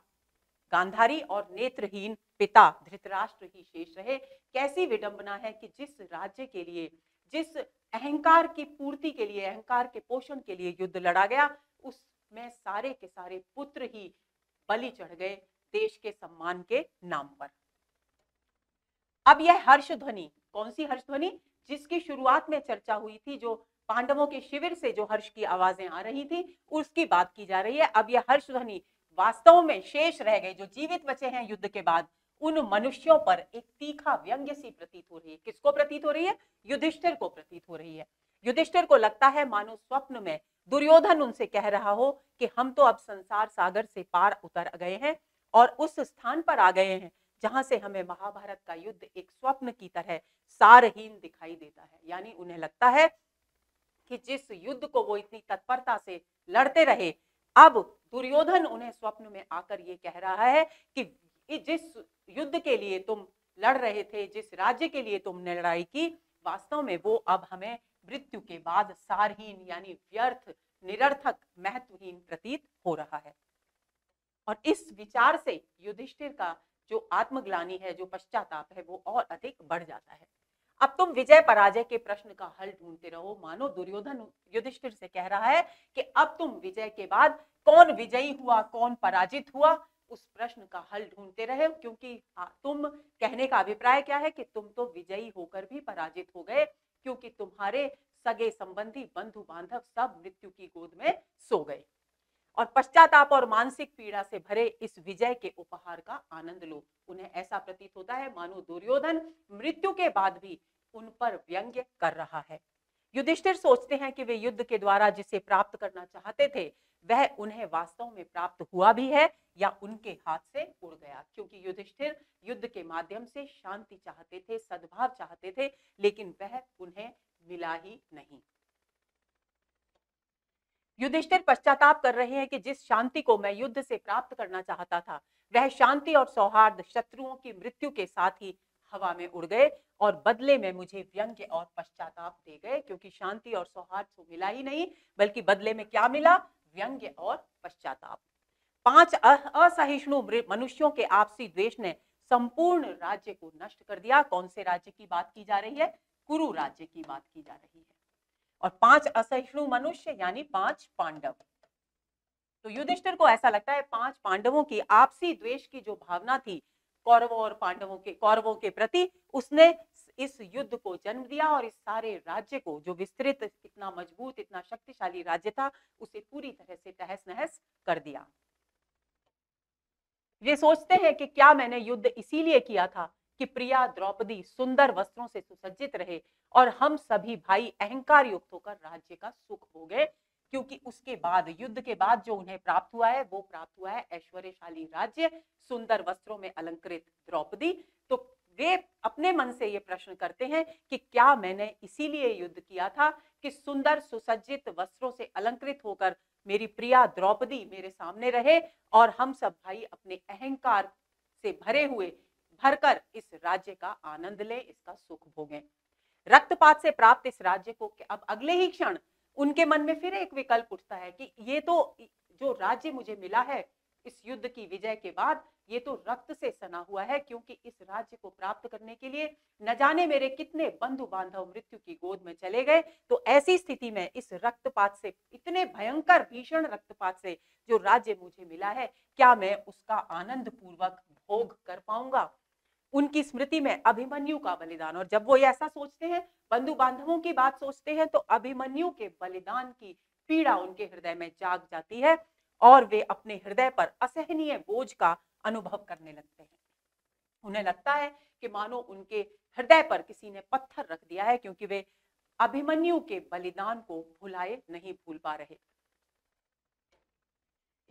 गांधारी और नेत्रहीन पिता धृतराष्ट्र ही शेष रहे। कैसी विडंबना है कि जिस राज्य के लिए, जिस अहंकार की पूर्ति के लिए, अहंकार के पोषण के लिए युद्ध लड़ा गया, उसमें सारे के सारे पुत्र ही बलि चढ़ गए देश के सम्मान के नाम पर। अब यह हर्ष ध्वनि कौन सी हर्ष ध्वनि जिसकी शुरुआत में चर्चा हुई थी, जो पांडवों के शिविर से जो हर्ष की आवाज़ें आ रही थी, उसकी बात की जा रही है। अब यह हर्ष ध्वनि वास्तव में शेष रह गए जो जीवित बचे हैं युद्ध के बाद। उन मनुष्यों पर एक तीखा व्यंग्य सी प्रतीत हो रही है। किसको प्रतीत हो रही है? युधिष्ठिर को प्रतीत हो रही है। युधिष्ठिर को लगता है मानो स्वप्न में दुर्योधन उनसे कह रहा हो कि हम तो अब संसार सागर से पार उतर गए हैं और उस स्थान पर आ गए हैं जहाँ से हमें महाभारत का युद्ध एक स्वप्न की तरह सारहीन दिखाई देता है। यानी उन्हें लगता है कि जिस युद्ध को वो इतनी तत्परता से लड़ते रहे, अब दुर्योधन उन्हें स्वप्न में आकर ये कह रहा है कि जिस युद्ध के लिए तुम लड़ रहे थे, जिस राज्य के लिए तुमने लड़ाई की, वास्तव में वो अब हमें मृत्यु के बाद सारहीन यानी व्यर्थ, निरर्थक, महत्वहीन प्रतीत हो रहा है। और इस विचार से युधिष्ठिर का जो आत्मग्लानी है, जो पश्चाताप है, वो और अधिक बढ़ जाता है। अब तुम विजय पराजय के प्रश्न का हल ढूंढते रहो। मानो दुर्योधन युधिष्ठिर से कह रहा है कि अब तुम विजय के बाद कौन विजयी हुआ, कौन पराजित हुआ उस प्रश्न का हल ढूंढते रहे, क्योंकि तुम कहने का अभिप्राय क्या है कि तुम तो विजयी होकर भी पराजित हो गए, क्योंकि तुम्हारे सगे संबंधी बंधु बांधव सब मृत्यु की गोद में सो गए। और पश्चाताप और मानसिक पीड़ा से भरे इस विजय के उपहार का आनंद लो। उन्हें ऐसा प्रतीत होता है, मानो दुर्योधन मृत्यु के बाद भी उन पर व्यंग्य कर रहा है। युधिष्ठिर सोचते हैं कि वे युद्ध के द्वारा जिसे प्राप्त करना चाहते थे वह उन्हें वास्तव में प्राप्त हुआ भी है या उनके हाथ से उड़ गया। क्योंकि युधिष्ठिर युद्ध के माध्यम से शांति चाहते थे, सद्भाव चाहते थे, लेकिन वह उन्हें मिला ही नहीं। युधिष्ठिर पश्चाताप कर रहे हैं कि जिस शांति को मैं युद्ध से प्राप्त करना चाहता था, वह शांति और सौहार्द शत्रुओं की मृत्यु के साथ ही हवा में उड़ गए और बदले में मुझे व्यंग्य और पश्चाताप दे गए, क्योंकि शांति और सौहार्द को मिला ही नहीं, बल्कि बदले में क्या मिला? व्यंग्य और पश्चाताप। पाँच असहिष्णु मनुष्यों के आपसी द्वेष ने संपूर्ण राज्य को नष्ट कर दिया। कौन से राज्य की बात की जा रही है? कुरु राज्य की बात की जा रही है। और पाँच असहिष्णु मनुष्य यानी पाँच पांडव। तो युधिष्ठिर को ऐसा लगता है, पाँच पांडवों की आपसी द्वेष की जो भावना थी, कौरवों और पांडवों के, कौरवों के प्रति, उसने इस युद्ध को जन्म दिया और इस सारे राज्य को जो विस्तृत, इतना मज़बूत, इतना शक्तिशाली राज्य था, उसे पूरी तरह से तहस नहस कर दिया। वे सोचते हैं कि क्या मैंने युद्ध इसीलिए किया था कि प्रिया, द्रौपदी सुंदर वस्त्रों से सुसज्जित रहे और हम सभी भाई अहंकार युक्त होकर राज्य का सुख हो गए क्योंकि उसके बाद, युद्ध के बाद जो उन्हें प्राप्त हुआ है, वो प्राप्त हुआ है ऐश्वर्यशाली राज्य, सुंदर वस्त्रों में अलंकृत द्रौपदी। तो वे अपने मन से ये प्रश्न करते हैं कि क्या मैंने इसीलिए युद्ध किया था कि सुंदर सुसज्जित वस्त्रों से अलंकृत होकर मेरी प्रिया द्रौपदी मेरे सामने रहे और हम सब भाई अपने अहंकार से भरे हुए भरकर इस राज्य का आनंद ले, इसका सुख भोगें। रक्तपात से प्राप्त इस राज्य को अब अगले ही क्षण उनके मन में फिर एक विकल्प उठता है कि ये तो जो राज्य मुझे मिला है इस युद्ध की विजय के बाद ये तो रक्त से सना हुआ है, क्योंकि इस राज्य को प्राप्त करने के लिए न जाने मेरे कितने बंधु बांधव मृत्यु की गोद में चले गए। तो ऐसी स्थिति में इस रक्तपात से, इतने भयंकर भीषण रक्तपात से जो राज्य मुझे मिला है, क्या मैं उसका आनंद पूर्वक भोग कर पाऊँगा? उनकी स्मृति में अभिमन्यु का बलिदान। और जब वो ऐसा सोचते हैं बंधु बांधवों की बात सोचते हैं तो अभिमन्यु के बलिदान की पीड़ा उनके हृदय में जाग जाती है। और वे अपने हृदय पर असहनीय बोझ का अनुभव करने लगते हैं। उन्हें लगता है कि मानो उनके हृदय पर किसी ने पत्थर रख दिया है क्योंकि वे अभिमन्यु के बलिदान को भुलाए नहीं भूल पा रहे।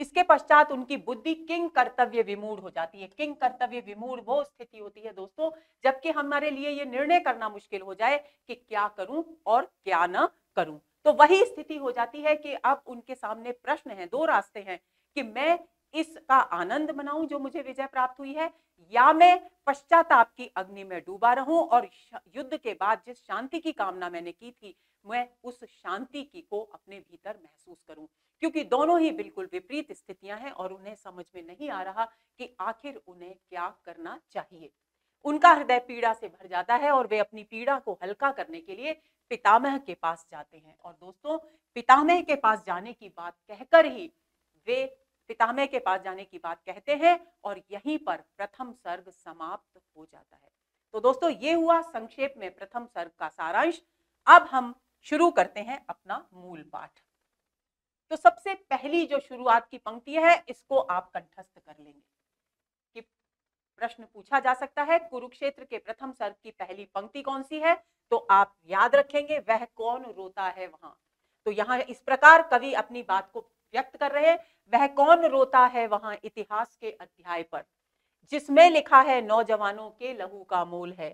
इसके पश्चात उनकी बुद्धि किंग कर्तव्य विमूढ़ हो जाती है। किंग कर्तव्य विमूढ़ वो स्थिति होती है दोस्तों, जबकि हमारे लिए ये निर्णय करना मुश्किल हो जाए कि क्या करूँ और क्या न करूँ। तो वही स्थिति हो जाती है कि अब उनके सामने प्रश्न है, दो रास्ते हैं कि मैं इसका आनंद मनाऊं जो मुझे विजय प्राप्त हुई है, या मैं पश्चाताप की अग्नि में डूबा रहूँ और युद्ध के बाद जिस शांति की कामना मैंने की थी, मैं उस शांति की को अपने भीतर महसूस करूँ। क्योंकि दोनों ही बिल्कुल विपरीत स्थितियाँ हैं और उन्हें समझ में नहीं आ रहा कि आखिर उन्हें क्या करना चाहिए। उनका हृदय पीड़ा से भर जाता है और वे अपनी पीड़ा को हल्का करने के लिए पितामह के पास जाते हैं। और दोस्तों, पितामह के पास जाने की बात कहकर ही वे पितामह के पास जाने की बात कहते हैं और यहीं पर प्रथम सर्ग समाप्त हो जाता है। तो दोस्तों, ये हुआ संक्षेप में प्रथम सर्ग का सारांश। अब हम शुरू करते हैं अपना मूल पाठ। तो सबसे पहली जो शुरुआत की पंक्ति है, इसको आप कंठस्थ कर लेंगे। कि प्रश्न पूछा जा सकता है, कुरुक्षेत्र के प्रथम सर्ग की पहली पंक्ति कौन सी है? तो आप याद रखेंगे वह कौन रोता है वहाँ। तो यहाँ इस प्रकार कवि अपनी बात को व्यक्त कर रहे वह कौन रोता है वहाँ इतिहास के अध्याय पर। जिसमें लिखा है नौजवानों के लहू का मूल है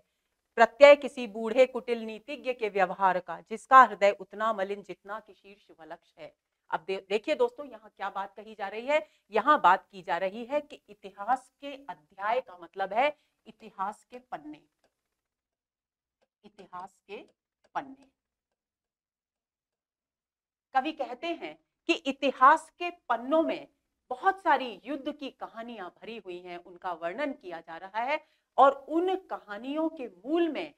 प्रत्यय किसी बूढ़े कुटिल नीतिज्ञ के व्यवहार का जिसका हृदय उतना मलिन जितना कि शीर्ष वलक्ष है। अब दे, देखिए दोस्तों यहाँ क्या बात कही जा रही है। यहाँ बात की जा रही है कि इतिहास के अध्याय का मतलब है इतिहास के पन्ने इतिहास के पन्ने। कवि कहते हैं कि इतिहास के पन्नों में बहुत सारी युद्ध की कहानियाँ भरी हुई हैं, उनका वर्णन किया जा रहा है और उन कहानियों के मूल में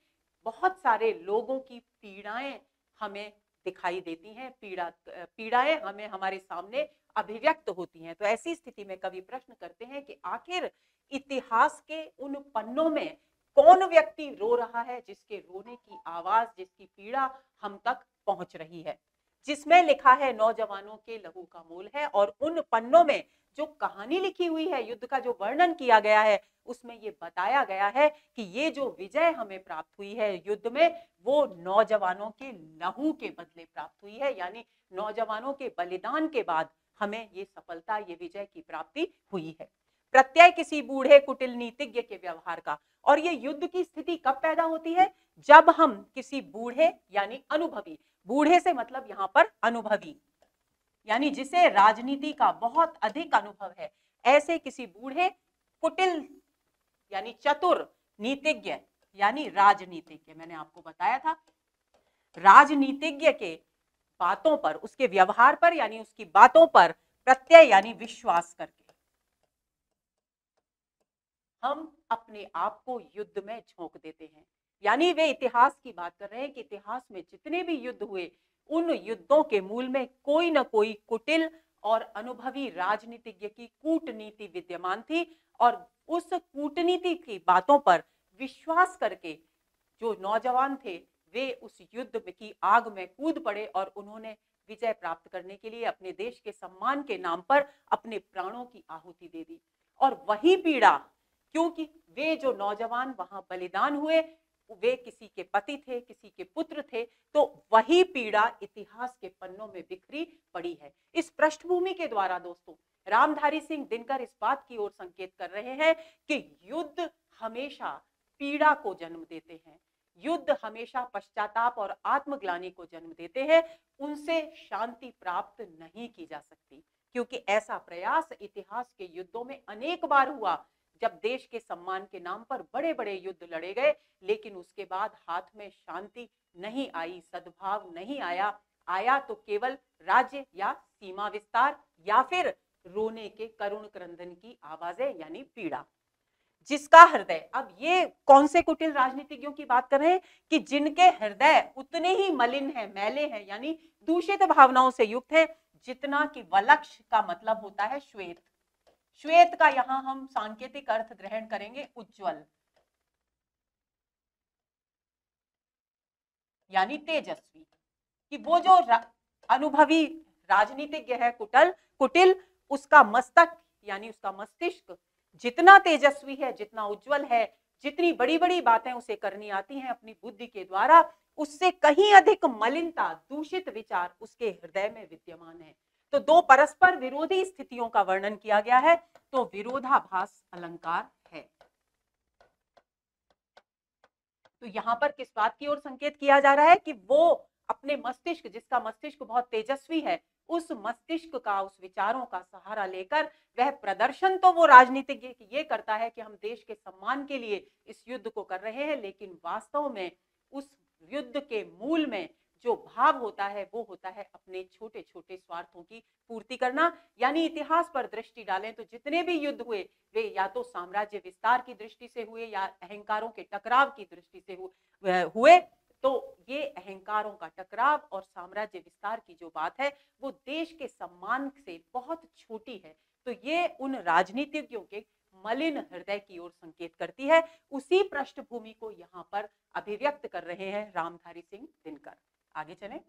बहुत सारे लोगों की पीड़ाएँ हमें दिखाई देती हैं, पीड़ा, पीड़ाएँ हमें हमारे सामने अभिव्यक्त होती हैं। तो ऐसी स्थिति में कवि प्रश्न करते हैं कि आखिर इतिहास के उन पन्नों में कौन व्यक्ति रो रहा है, जिसके रोने की आवाज़, जिसकी पीड़ा हम तक पहुँच रही है? जिसमें लिखा है, नौजवानों के लहू का मोल है और उन पन्नों में जो कहानी लिखी हुई है, युद्ध का जो वर्णन किया गया है, उसमें ये बताया गया है कि ये जो विजय हमें प्राप्त हुई है युद्ध में, वो नौजवानों के लहू के बदले प्राप्त हुई है, यानी नौजवानों के बलिदान के बाद हमें ये सफलता, ये विजय की प्राप्ति हुई है। प्रत्यय किसी बूढ़े कुटिल नीतिज्ञ के व्यवहार का। और ये युद्ध की स्थिति कब पैदा होती है? जब हम किसी बूढ़े, यानी अनुभवी, बूढ़े से मतलब यहाँ पर अनुभवी, यानी जिसे राजनीति का बहुत अधिक अनुभव है, ऐसे किसी बूढ़े, कुटिल, यानी चतुर नीतिज्ञ, यानी राजनीतिज्ञ, मैंने आपको बताया था, राजनीतिज्ञ के बातों पर, उसके व्यवहार पर, यानी उसकी बातों पर प्रत्यय, यानी विश्वास करके। हम अपने आप को युद्ध में झोंक देते हैं। यानी वे इतिहास की बात कर रहे हैं कि इतिहास में जितने भी युद्ध हुए, उन युद्धों के मूल में कोई न कोई कुटिल और अनुभवी राजनीतिज्ञ की कूटनीति विद्यमान थी और उस कूटनीति की बातों पर विश्वास करके जो नौजवान थे, वे उस युद्ध की आग में कूद पड़े और उन्होंने विजय प्राप्त करने के लिए अपने देश के सम्मान के नाम पर अपने प्राणों की आहुति दे दी। और वही पीड़ा क्योंकि वे जो नौजवान वहाँ बलिदान हुए, वे किसी के पति थे, किसी के पुत्र थे तो वही पीड़ा इतिहास के पन्नों में बिखरी पड़ी है। इस पृष्ठभूमि के द्वारा दोस्तों, रामधारी सिंह दिनकर इस बात की ओर संकेत कर रहे हैं कि युद्ध हमेशा पीड़ा को जन्म देते हैं। युद्ध हमेशा पश्चाताप और आत्मग्लानी को जन्म देते हैं। उनसे शांति प्राप्त नहीं की जा सकती, क्योंकि ऐसा प्रयास इतिहास के युद्धों में अनेक बार हुआ जब देश के सम्मान के नाम पर बड़े बड़े युद्ध लड़े गए, लेकिन उसके बाद हाथ में शांति नहीं आई, सद्भाव नहीं आया। आया तो केवल राज्य या सीमा विस्तार या फिर रोने के करुण क्रंदन की आवाज़ें, यानी पीड़ा। जिसका हृदय, अब ये कौन से कुटिल राजनीतिज्ञों की बात कर रहे हैं कि जिनके हृदय उतने ही मलिन है, मैले हैं, यानी दूषित भावनाओं से युक्त है, जितना कि वलक्ष का मतलब होता है श्वेत। श्वेत का यहाँ हम सांकेतिक अर्थ ग्रहण करेंगे उज्जवल। यानी तेजस्वी। कि वो जो रा, अनुभवी राजनीतिज्ञ है कुटल कुटिल उसका मस्तक यानी उसका मस्तिष्क जितना तेजस्वी है जितना उज्जवल है जितनी बड़ी बड़ी बातें उसे करनी आती हैं अपनी बुद्धि के द्वारा उससे कहीं अधिक मलिनता दूषित विचार उसके हृदय में विद्यमान है। तो दो परस्पर विरोधी स्थितियों का वर्णन किया गया है तो विरोधाभास अलंकार है। तो यहाँ पर किस बात की ओर संकेत किया जा रहा है कि वो अपने मस्तिष्क, जिसका मस्तिष्क बहुत तेजस्वी है, उस मस्तिष्क का, उस विचारों का सहारा लेकर वह प्रदर्शन तो वो राजनीतिज्ञ ये करता है कि हम देश के सम्मान के लिए इस युद्ध को कर रहे हैं, लेकिन वास्तव में उस युद्ध के मूल में जो भाव होता है, वो होता है अपने छोटे छोटे स्वार्थों की पूर्ति करना। यानी इतिहास पर दृष्टि डालें तो जितने भी युद्ध हुए, वे या तो साम्राज्य विस्तार की दृष्टि से हुए या अहंकारों के टकराव की दृष्टि से हुए तो ये अहंकारों का टकराव और साम्राज्य विस्तार की जो बात है, वो देश के सम्मान से बहुत छोटी है। तो ये उन राजनीतिज्ञों के मलिन हृदय की ओर संकेत करती है। उसी पृष्ठभूमि को यहाँ पर अभिव्यक्त कर रहे हैं रामधारी सिंह दिनकर। आगे चले।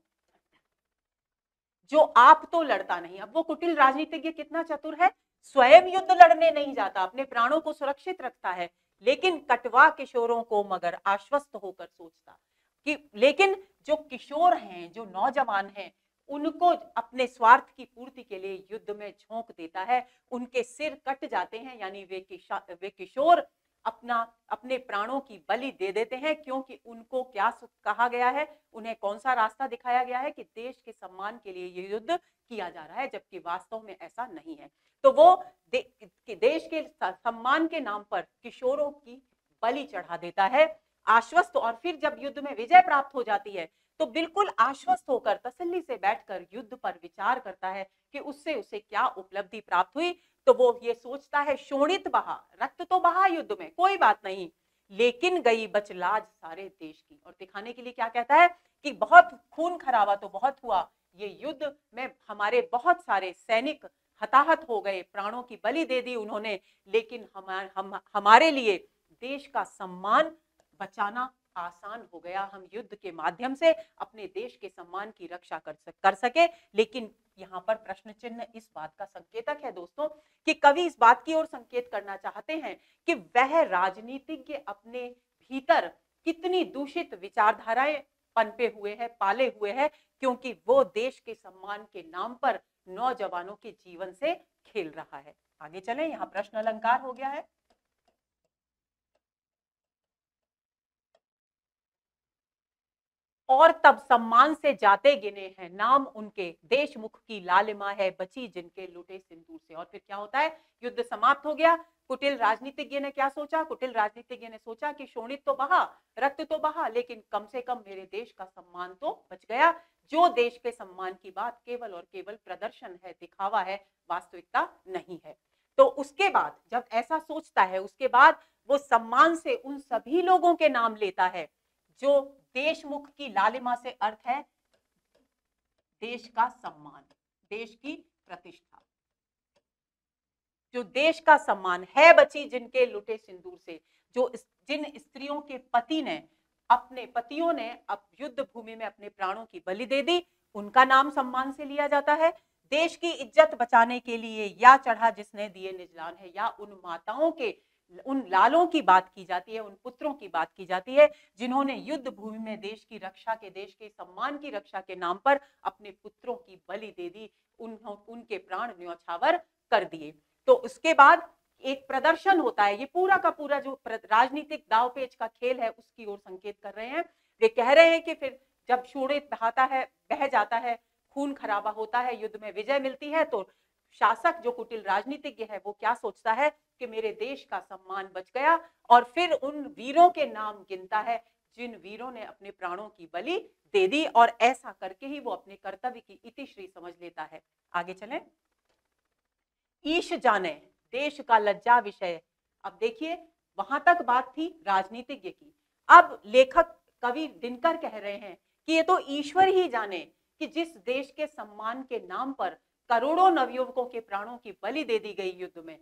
जो आप तो लड़ता नहीं, अब वो कुटिल राजनीतिज्ञ कितना चतुर है? स्वयं युद्ध लड़ने नहीं जाता, अपने प्राणों को सुरक्षित रखता है, लेकिन कटवा किशोरों को मगर आश्वस्त होकर सोचता कि, लेकिन जो किशोर हैं, जो नौजवान हैं, उनको अपने स्वार्थ की पूर्ति के लिए युद्ध में झोंक देता है, उनके सिर कट जाते हैं, यानी वे वे किशोर अपना अपने प्राणों की बलि दे देते हैं क्योंकि उनको क्या कहा गया है? उन्हें कौन सा रास्ता दिखाया गया है कि देश के सम्मान के लिए ये युद्ध किया जा रहा है जबकि वास्तव में ऐसा नहीं है। तो वो दे, देश के सम्मान के नाम पर किशोरों की बलि चढ़ा देता है आश्वस्त और फिर जब युद्ध में विजय प्राप्त हो जाती है तो बिल्कुल आश्वस्त होकर तसल्ली से बैठकर युद्ध पर विचार करता है कि उससे उसे क्या उपलब्धि प्राप्त हुई तो वो ये सोचता है शोणित बहा रक्त तो बहा युद्ध में कोई बात नहीं। लेकिन गई बचलाज सारे देश की। और दिखाने के लिए क्या कहता है कि बहुत खून खराबा तो बहुत हुआ। ये युद्ध में हमारे बहुत सारे सैनिक हताहत हो गए प्राणों की बलि दे दी उन्होंने। लेकिन हमार, हम हमारे लिए देश का सम्मान बचाना आसान हो गया। हम युद्ध के माध्यम से अपने देश के सम्मान की रक्षा कर सके। लेकिन यहाँ पर प्रश्न चिन्ह इस बात का संकेतक है दोस्तों कि कवि इस बात की ओर संकेत करना चाहते हैं कि वह राजनीतिज्ञ अपने भीतर कितनी दूषित विचारधाराएँ पनपे हुए हैं, पाले हुए हैं, क्योंकि वो देश के सम्मान के नाम पर नौजवानों के जीवन से खेल रहा है। आगे चले, यहाँ प्रश्न अलंकार हो गया है। और तब सम्मान से जाते गिने हैं। नाम उनके देशमुख की लालिमा है, बची जिनके लुटे सिंदूर से। और फिर क्या होता है? युद्ध समाप्त हो गया। कुटिल राजनीतिज्ञ ने क्या सोचा? कुटिल राजनीतिज्ञ ने सोचा कि शोणित तो बहा, रक्त तो बहा, लेकिन कम से कम मेरे देश का सम्मान तो बच गया। जो देश के सम्मान की बात केवल और केवल प्रदर्शन है, दिखावा है, वास्तविकता नहीं है। तो उसके बाद, जब ऐसा सोचता है, उसके बाद वो सम्मान से उन सभी लोगों के नाम लेता है। जो देशमुख की लालिमा से अर्थ है, देश का सम्मान, देश की प्रतिष्ठा। जो देश का सम्मान है बची जिनके लुटे सिंदूर से, जो जिन स्त्रियों के पति ने, अपने पतियों ने अब युद्ध भूमि में अपने प्राणों की बलि दे दी, उनका नाम सम्मान से लिया जाता है। देश की इज़्ज़त बचाने के लिए या चढ़ा जिसने दिए निजलान है, या उन माताओं के उन लालों की बात की जाती है, उन पुत्रों की बात की जाती है, जिन्होंने युद्ध भूमि में देश की रक्षा के, देश के सम्मान की रक्षा के नाम पर अपने पुत्रों की बलि दे दी उन उनके प्राण न्यौछावर कर दिए। तो उसके बाद एक प्रदर्शन होता है, ये पूरा का पूरा जो राजनीतिक दाव पेच का खेल है, उसकी ओर संकेत कर रहे हैं। वे कह रहे हैं कि फिर जब शोड़ित बहाता है, बह जाता है, खून खराबा होता है, युद्ध में विजय मिलती है तो शासक जो कुटिल राजनीतिज्ञ है, वो क्या सोचता है कि मेरे देश का सम्मान बच गया और फिर उन वीरों के नाम गिनता है, जिन वीरों ने अपने प्राणों की बलि दे दी और ऐसा करके ही वो अपने कर्तव्य की इतिश्री समझ लेता है। आगे चले। ईश जाने, देश का लज्जा विषय। अब देखिए, वहाँ तक बात थी राजनीतिज्ञ की। अब लेखक कवि दिनकर कह रहे हैं कि ये तो ईश्वर ही जाने कि जिस देश के सम्मान के नाम पर करोड़ों नवयुवकों के प्राणों की बलि दे दी गई युद्ध में।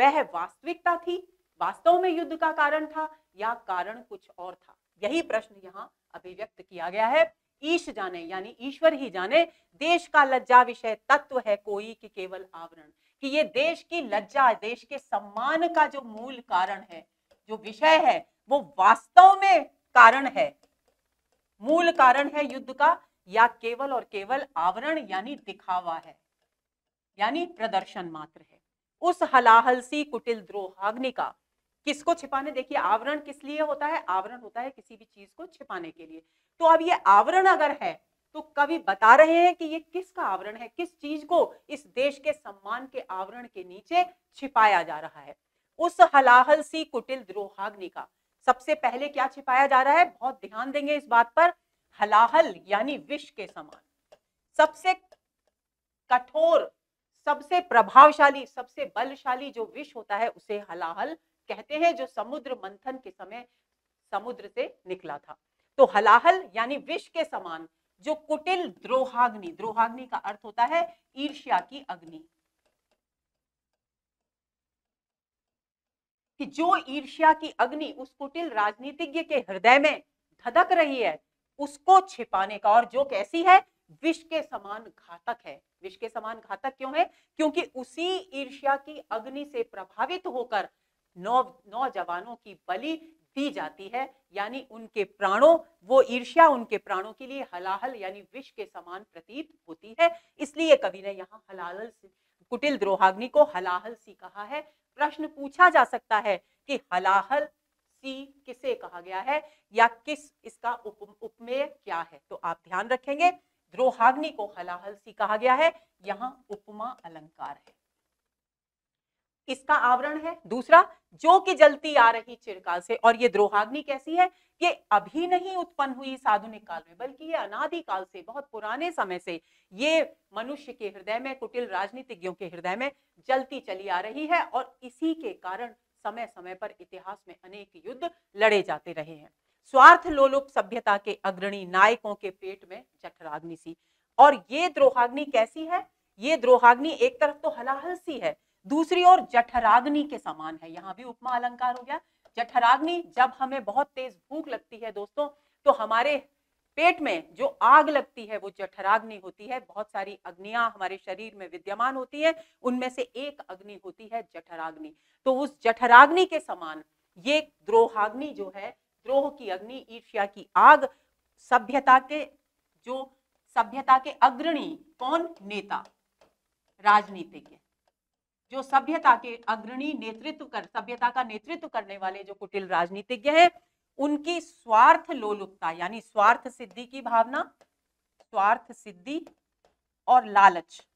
वह वास्तविकता थी, वास्तव में युद्ध का कारण था या कारण कुछ और था? यही प्रश्न यहाँ अभिव्यक्त किया गया है। ईश जाने, यानी ईश्वर ही जाने, देश का लज्जा विषय तत्व है कोई कि केवल आवरण। कि ये देश की लज्जा, देश के सम्मान का जो मूल कारण है, जो विषय है, वो वास्तव में कारण है। मूल कारण है युद्ध का या केवल और केवल आवरण, यानी दिखावा है। यानी प्रदर्शन मात्र है। उस हलाहल सी कुटिल द्रोहाग्नि का किसको छिपाने? देखिए, आवरण किस लिए होता है? आवरण होता है किसी भी चीज़ को छिपाने के लिए। तो अब ये आवरण अगर है तो कवि बता रहे हैं कि ये किसका आवरण है? किस चीज़ को इस देश के सम्मान के आवरण के नीचे छिपाया जा रहा है? उस हलाहल सी कुटिल द्रोहाग्नि का सबसे पहले क्या छिपाया जा रहा है? बहुत ध्यान देंगे इस बात पर। हलाहल यानी विष के समान। सबसे कठोर सबसे प्रभावशाली, सबसे बलशाली जो विष होता है, उसे हलाहल कहते हैं, जो समुद्र मंथन के समय समुद्र से निकला था। तो हलाहल यानी विष के समान, जो कुटिल द्रोहाग्नि द्रोहाग्नि का अर्थ होता है ईर्ष्या की अग्नि। कि जो ईर्ष्या की अग्नि उस कुटिल राजनीतिज्ञ के हृदय में धधक रही है, उसको छिपाने का, और जो कैसी है विष के समान घातक है। विष के समान घातक क्यों है? क्योंकि उसी ईर्ष्या की अग्नि से प्रभावित होकर नौ नौजवानों की बलि दी जाती है। यानी उनके प्राणों वो ईर्ष्या उनके प्राणों के लिए हलाहल यानी विष के समान प्रतीत होती है। इसलिए कवि ने यहाँ हलाहल कुटिल द्रोहाग्नि को हलाहल सी कहा है। प्रश्न पूछा जा सकता है कि हलाहल सी किसे कहा गया है या किस इसका उप, उपमेय क्या है? तो आप ध्यान रखेंगे। द्रोहाग्नि को हलाहल सी कहा गया है। यहाँ उपमा अलंकार है। इसका आवरण है। दूसरा, जो कि जलती आ रही चिरकाल से, और ये द्रोहाग्नि कैसी है ये अभी नहीं उत्पन्न हुई इस आधुनिक काल में, बल्कि ये अनादि काल से, बहुत पुराने समय से, ये मनुष्य के हृदय में, कुटिल राजनीतिज्ञों के हृदय में जलती चली आ रही है, और इसी के कारण समय समय पर इतिहास में अनेक युद्ध लड़े जाते रहे हैं। स्वार्थ लोलुप सभ्यता के अग्रणी नायकों के पेट में जठराग्नि सी। और ये द्रोहाग्नि कैसी है? ये द्रोहाग्नि एक तरफ़ तो हलाहल सी है, दूसरी ओर जठराग्नि के समान है। यहाँ भी उपमा अलंकार हो गया। जठराग्नि जब हमें बहुत तेज भूख लगती है दोस्तों तो हमारे पेट में जो आग लगती है, वो जठराग्नि होती है। बहुत सारी अग्नियाँ हमारे शरीर में विद्यमान होती है। उनमें से एक अग्नि होती है जठराग्नि। तो उस जठराग्नि के समान ये द्रोहाग्नि जो है द्रोह की अग्नि, ईर्ष्या की आग, सभ्यता के, जो सभ्यता के अग्रणी कौन? नेता। राजनीतिज्ञ जो सभ्यता के अग्रणी नेतृत्व कर, सभ्यता का नेतृत्व करने वाले जो कुटिल राजनीतिज्ञ हैं, उनकी स्वार्थ लोलुपता, यानी स्वार्थ सिद्धि की भावना, स्वार्थ सिद्धि और लालच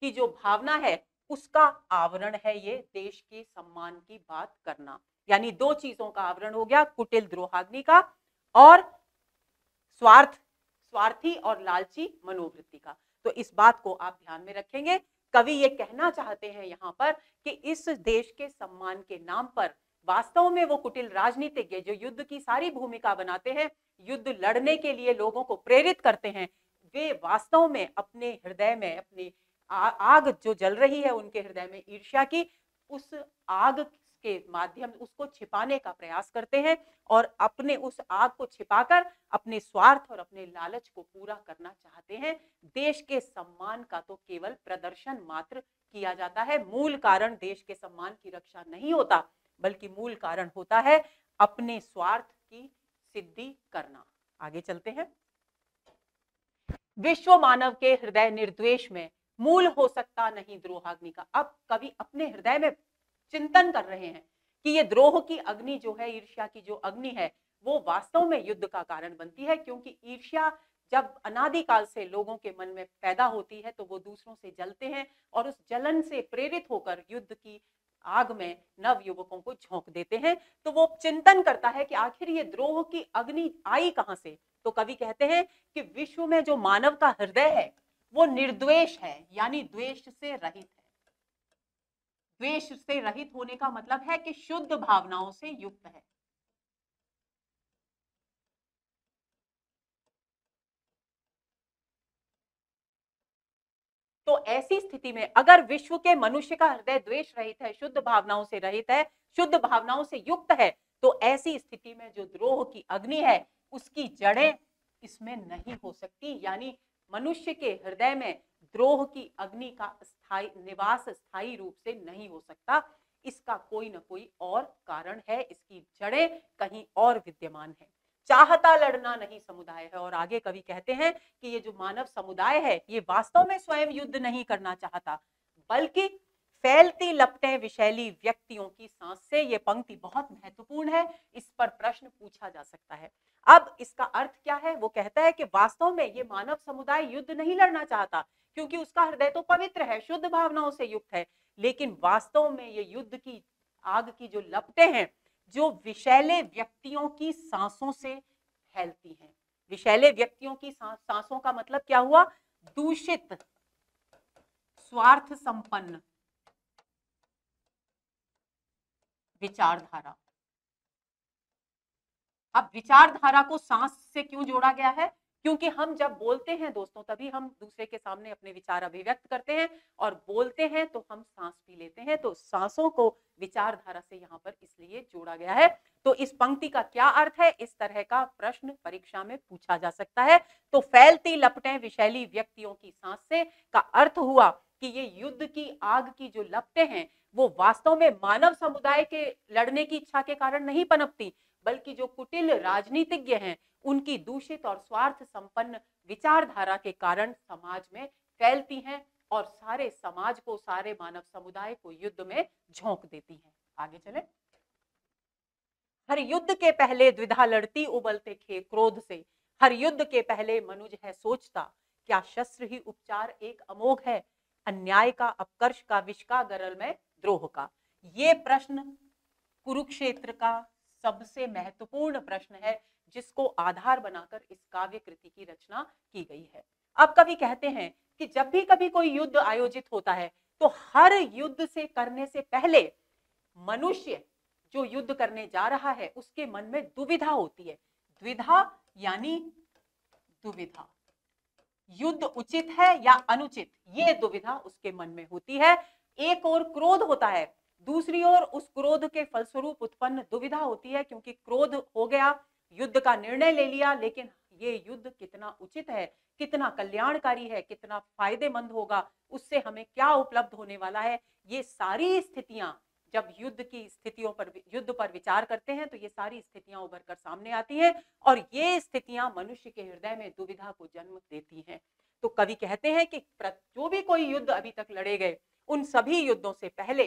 की जो भावना है उसका आवरण है ये देश के सम्मान की बात करना। यानी दो चीज़ों का आवरण हो गया, कुटिल द्रोहाग्नि का और स्वार्थ, स्वार्थी और लालची मनोवृत्ति का। तो इस बात को आप ध्यान में रखेंगे। कवि ये कहना चाहते हैं यहाँ पर कि इस देश के सम्मान के नाम पर वास्तव में वो कुटिल राजनीतिज्ञ जो युद्ध की सारी भूमिका बनाते हैं, युद्ध लड़ने के लिए लोगों को प्रेरित करते हैं, वे वास्तव में अपने हृदय में, अपने आग जो जल रही है उनके हृदय में ईर्ष्या की, उस आग के माध्यम उसको छिपाने का प्रयास करते हैं और अपने उस आग को छिपाकर अपने स्वार्थ और अपने लालच को पूरा करना चाहते हैं। देश के सम्मान का तो केवल प्रदर्शन मात्र किया जाता है। मूल कारण देश के सम्मान की रक्षा नहीं होता, बल्कि मूल कारण होता है अपने स्वार्थ की सिद्धि करना। आगे चलते हैं। विश्व मानव के हृदय निर्द्वेश में मूल हो सकता नहीं द्रोहाग्नि का। अब कवि अपने हृदय में चिंतन कर रहे हैं कि ये द्रोह की अग्नि जो है, ईर्ष्या की जो अग्नि है, वो वास्तव में युद्ध का कारण बनती है, क्योंकि ईर्ष्या जब अनादिकाल से लोगों के मन में पैदा होती है तो वो दूसरों से जलते हैं और उस जलन से प्रेरित होकर युद्ध की आग में नव युवकों को झोंक देते हैं। तो वो चिंतन करता है कि आखिर ये द्रोह की अग्नि आई कहाँ से? तो कवि कहते हैं कि विश्व में जो मानव का हृदय है वो निर्द्वेश है, यानी द्वेष से रहित है। द्वेष से रहित होने का मतलब है कि शुद्ध भावनाओं से युक्त है। तो ऐसी स्थिति में अगर विश्व के मनुष्य का हृदय द्वेष रहित है, शुद्ध भावनाओं से रहित है, शुद्ध भावनाओं से युक्त है तो ऐसी स्थिति में जो द्रोह की अग्नि है, उसकी जड़ें इसमें नहीं हो सकती, यानी मनुष्य के हृदय में द्रोह की अग्नि का स्थायी, निवास स्थायी रूप से नहीं हो सकता। इसका कोई ना कोई और कारण है। इसकी जड़ें कहीं और विद्यमान है। चाहता लड़ना नहीं समुदाय है। और आगे कवि कहते हैं कि ये जो मानव समुदाय है, ये वास्तव में स्वयं युद्ध नहीं करना चाहता, बल्कि फैलती लपटें विशैली व्यक्तियों की सांस से ये पंक्ति बहुत महत्वपूर्ण है। पूछा जा सकता है। अब इसका अर्थ क्या है? वो कहता है कि वास्तव में ये मानव समुदाय युद्ध नहीं लड़ना चाहता, क्योंकि उसका हृदय तो पवित्र है, शुद्ध भावनाओं से युक्त है। लेकिन वास्तव में ये युद्ध की, आग की जो लपटे हैं, जो विशैले व्यक्तियों की सांसों से फैलती हैं। विशैले व्यक्तियों की सांसों का मतलब क्या हुआ? दूषित, स्वार्थ संपन्न, विचारधारा। अब विचारधारा को सांस से क्यों जोड़ा गया है? क्योंकि हम जब बोलते हैं दोस्तों, तभी हम दूसरे के सामने अपने विचार अभिव्यक्त करते हैं और बोलते हैं तो हम सांस पी लेते हैं। तो सांसों को विचारधारा से यहाँ पर इसलिए जोड़ा गया है। तो इस पंक्ति का क्या अर्थ है? इस तरह का प्रश्न परीक्षा में पूछा जा सकता है। तो फैलती लपटें विशैली व्यक्तियों की सांस से का अर्थ हुआ कि ये युद्ध की, आग की जो लपटें हैं, वो वास्तव में मानव समुदाय के लड़ने की इच्छा के कारण नहीं पनपती बल्कि जो कुटिल राजनीतिज्ञ हैं, उनकी दूषित और स्वार्थ संपन्न विचारधारा के कारण समाज में फैलती हैं और सारे समाज को, सारे मानव समुदाय को युद्ध में झोंक देती हैं। आगे चले। हर युद्ध के पहले द्विधा लड़ती उबलते खे क्रोध से। हर युद्ध के पहले मनुज है सोचता, क्या शस्त्र ही उपचार एक अमोघ है? अन्याय का, अपकर्ष का, विष का, गरल में द्रोह का। ये प्रश्न कुरुक्षेत्र का सबसे महत्वपूर्ण प्रश्न है जिसको आधार बनाकर इस काव्य कृति की रचना की गई है। अब कवि कहते हैं कि जब भी कभी कोई युद्ध आयोजित होता है तो हर युद्ध से करने से पहले मनुष्य जो युद्ध करने जा रहा है, उसके मन में दुविधा होती है। द्विधा यानी दुविधा। युद्ध उचित है या अनुचित, ये दुविधा उसके मन में होती है। एक और क्रोध होता है दूसरी ओर, उस क्रोध के फलस्वरूप उत्पन्न दुविधा होती है, क्योंकि क्रोध हो गया, युद्ध का निर्णय ले लिया, लेकिन ये युद्ध कितना उचित है, कितना कल्याणकारी है, कितना फ़ायदेमंद होगा, उससे हमें क्या उपलब्ध होने वाला है, ये सारी स्थितियाँ, जब युद्ध की स्थितियों पर युद्ध पर विचार करते हैं तो ये सारी स्थितियाँ उभर कर सामने आती हैं, और ये स्थितियाँ मनुष्य के हृदय में दुविधा को जन्म देती हैं। तो कवि कहते हैं कि जो भी कोई युद्ध अभी तक लड़े गए, उन सभी युद्धों से पहले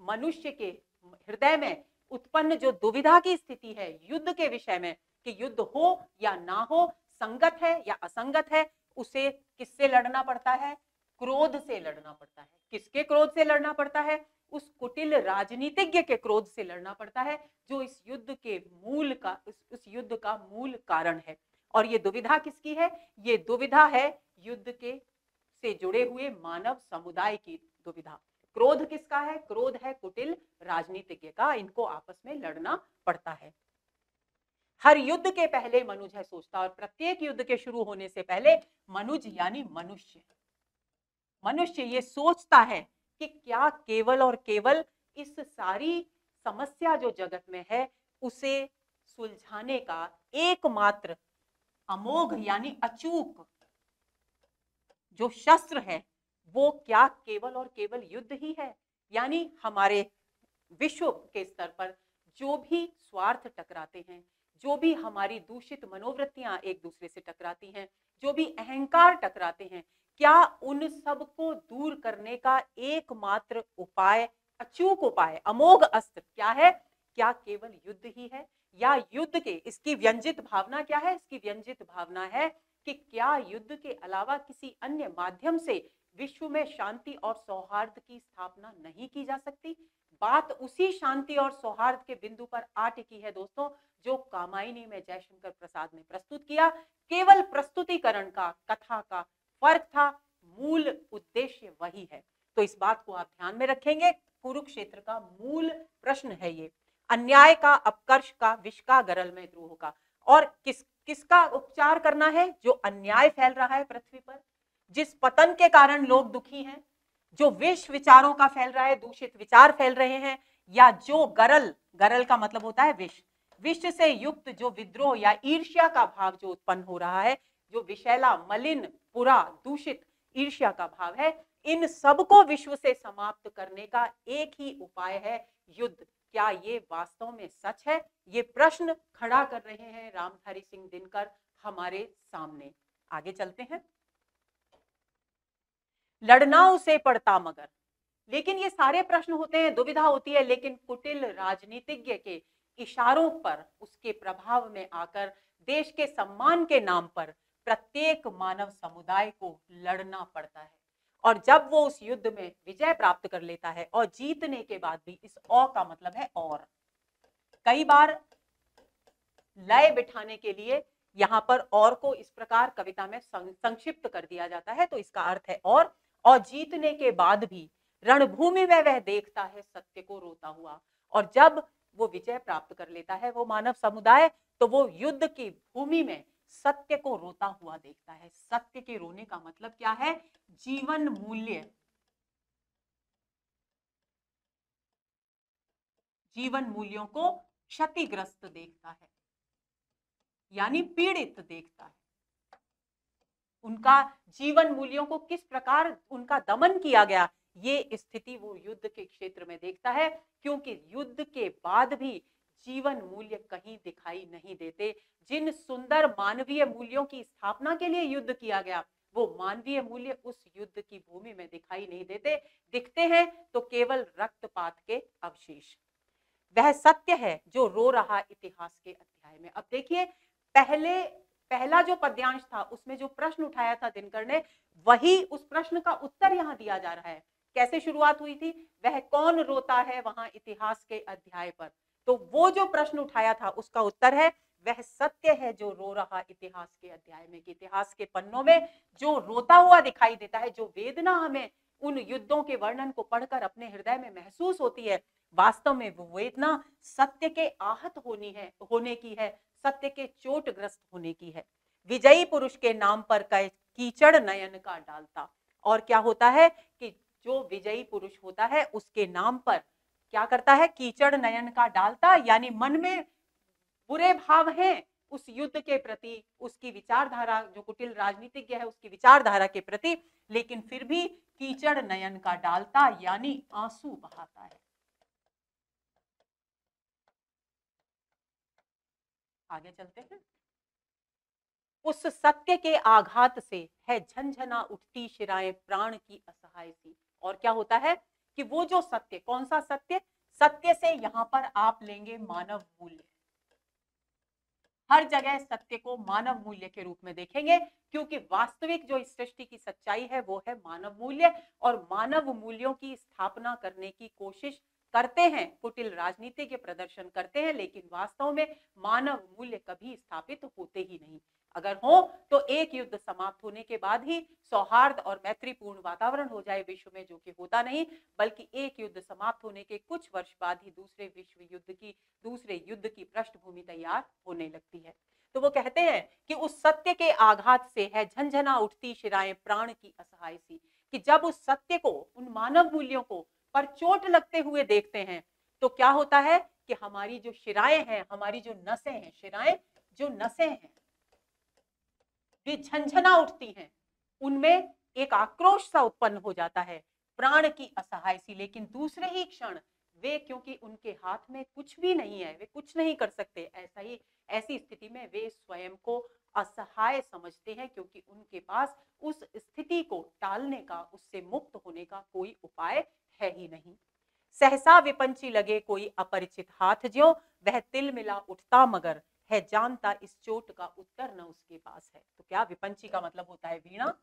मनुष्य के हृदय में उत्पन्न जो दुविधा की स्थिति है युद्ध के विषय में कि युद्ध हो या ना हो संगत है या असंगत है उसे किससे लड़ना पड़ता है? क्रोध से लड़ना पड़ता है। किसके क्रोध से लड़ना पड़ता है? उस कुटिल राजनीतिज्ञ के क्रोध से लड़ना पड़ता है जो इस युद्ध के मूल का उस, उस युद्ध का मूल कारण है। और ये दुविधा किसकी है? ये दुविधा है युद्ध के से जुड़े हुए मानव समुदाय की दुविधा। क्रोध किसका है? क्रोध है कुटिल राजनीतिज्ञ का। इनको आपस में लड़ना पड़ता है। हर युद्ध के पहले मनुज है सोचता, और प्रत्येक युद्ध के शुरू होने से पहले मनुज यानी मनुष्य। मनुष्य ये सोचता है कि क्या केवल और केवल इस सारी समस्या जो जगत में है, उसे सुलझाने का एकमात्र अमोघ यानी अचूक जो शस्त्र है वो क्या केवल और केवल युद्ध ही है? यानी हमारे विश्व के स्तर पर जो भी स्वार्थ टकराते हैं, जो भी हमारी दूषित मनोवृत्तियाँ एक दूसरे से टकराती हैं, जो भी अहंकार टकराते हैं, क्या उन सबको दूर करने का एकमात्र उपाय, अचूक उपाय, अमोघ अस्त्र क्या है? क्या केवल युद्ध ही है? या युद्ध के इसकी व्यंजित भावना क्या है? इसकी व्यंजित भावना है कि क्या युद्ध के अलावा किसी अन्य माध्यम से विश्व में शांति और सौहार्द की स्थापना नहीं की जा सकती। बात उसी शांति और सौहार्द के बिंदु पर आ टिकी है दोस्तों, जो कामायनी में जयशंकर प्रसाद ने प्रस्तुत किया। केवल प्रस्तुतिकरण का, कथा का फ़र्क था, मूल उद्देश्य वही है। तो इस बात को आप ध्यान में रखेंगे, कुरुक्षेत्र का मूल प्रश्न है ये। अन्याय का, अपकर्ष का, विष का, गरल में, द्रोह का। और किस, किसका उपचार करना है? जो अन्याय फैल रहा है पृथ्वी पर जिस पतन के कारण लोग दुखी हैं, जो विष विचारों का फैल रहा है, दूषित विचार फैल रहे हैं, या जो गरल गरल का मतलब होता है विष। विष से युक्त जो विद्रोह या ईर्ष्या का भाव जो उत्पन्न हो रहा है, जो विशैला मलिन, पुरा, दूषित ईर्ष्या का भाव है, इन सबको विश्व से समाप्त करने का एक ही उपाय है युद्ध। क्या ये वास्तव में सच है? ये प्रश्न खड़ा कर रहे हैं रामधारी सिंह दिनकर हमारे सामने। आगे चलते हैं। लड़ना उसे पड़ता मगर। लेकिन ये सारे प्रश्न होते हैं, दुविधा होती है, लेकिन कुटिल राजनीतिज्ञ के इशारों पर, उसके प्रभाव में आकर, देश के सम्मान के नाम पर प्रत्येक मानव समुदाय को लड़ना पड़ता है। और जब वो उस युद्ध में विजय प्राप्त कर लेता है और जीतने के बाद भी, इस औ का मतलब है और। कई बार लय बिठाने के लिए यहाँ पर और को इस प्रकार कविता में संक्षिप्त कर दिया जाता है तो इसका अर्थ है और। और जीतने के बाद भी रणभूमि में वह देखता है सत्य को रोता हुआ। और जब वो विजय प्राप्त कर लेता है वो मानव समुदाय तो वो युद्ध की भूमि में सत्य को रोता हुआ देखता है। सत्य के रोने का मतलब क्या है? जीवन मूल्य। जीवन मूल्यों को क्षतिग्रस्त देखता है, यानी पीड़ित देखता है। उनका जीवन मूल्यों को किस प्रकार उनका दमन किया गया, ये स्थिति वो युद्ध के क्षेत्र में देखता है, क्योंकि युद्ध के बाद भी जीवन मूल्य कहीं दिखाई नहीं देते। जिन सुंदर मानवीय मूल्यों की स्थापना के लिए युद्ध किया गया, वो मानवीय मूल्य उस युद्ध की भूमि में दिखाई नहीं देते। दिखते हैं तो केवल रक्तपात के अवशेष। वह सत्य है जो रो रहा इतिहास के अध्याय में। अब देखिए, पहले पहला जो पद्यांश था, उसमें जो प्रश्न उठाया था दिनकर ने, वही उस प्रश्न का उत्तर यहाँ दिया जा रहा है। कैसे शुरुआत हुई थी? वह कौन रोता है वहाँ इतिहास के अध्याय पर? तो वो जो प्रश्न उठाया था, उसका उत्तर है, वह सत्य है जो रो रहा इतिहास के अध्याय में, कि इतिहास के पन्नों में जो रोता हुआ दिखाई देता है, जो वेदना हमें उन युद्धों के वर्णन को पढ़कर अपने हृदय में महसूस होती है, वास्तव में वो वेदना सत्य के आहत होनी है, होने की है। सत्य के चोट ग्रस्त होने की है। विजयी पुरुष के नाम पर कीचड़ नयन का डालता। और क्या होता है कि जो विजयी पुरुष होता है, उसके नाम पर क्या करता है? कीचड़ नयन का डालता, यानी मन में बुरे भाव हैं, उस युद्ध के प्रति उसकी विचारधारा, जो कुटिल राजनीतिज्ञ है, उसकी विचारधारा के प्रति, लेकिन फिर भी कीचड़ नयन का डालता, यानी आँसू बहाता है। आगे चलते हैं। उस सत्य के आघात से है झंझना उठती शिराएँ प्राण की असहाय सी। और क्या होता है कि वो जो सत्य, कौन सा सत्य? सत्य से यहाँ पर आप लेंगे मानव मूल्य। हर जगह सत्य को मानव मूल्य के रूप में देखेंगे, क्योंकि वास्तविक जो इस सृष्टि की सच्चाई है वो है मानव मूल्य, और मानव मूल्यों की स्थापना करने की कोशिश करते हैं, कुटिल राजनीति के प्रदर्शन करते हैं, लेकिन वास्तव में मानव मूल्य कभी स्थापित होते ही नहीं। अगर हो तो एक युद्ध समाप्त होने के बाद ही सौहार्द और मैत्रीपूर्ण वातावरण हो जाए विश्व में, जो कि होता नहीं, बल्कि एक युद्ध समाप्त होने के कुछ वर्ष बाद ही दूसरे विश्व युद्ध की, दूसरे युद्ध की पृष्ठभूमि तैयार होने लगती है। तो वो कहते हैं कि उस सत्य के आघात से है झंझना उठती शिराएँ प्राण की असहाय सी, कि जब उस सत्य को, उन मानव मूल्यों को पर चोट लगते हुए देखते हैं। तो क्या होता है कि हमारी जो शिराएँ हैं, हमारी जो नसें हैं, शिराएँ जो नसें हैं, वे झंझना उठती हैं। उनमें एक आक्रोश सा उत्पन्न हो जाता है, प्राण की असहाय सी। लेकिन दूसरे ही क्षण वे, क्योंकि उनके हाथ में कुछ भी नहीं है, वे कुछ नहीं कर सकते। ऐसा ही, ऐसी स्थिति में वे स्वयं को असहाय समझते हैं, क्योंकि उनके पास उस स्थिति को टालने का, उससे मुक्त होने का कोई उपाय है ही नहीं। सहसा विपंची लगे कोई अपरिचित हाथ जो वह तिल मिला उठता मगर। है जानता इस चोट का उत्तर न उसके पास है। तो क्या विपंची का मतलब होता है वीणा?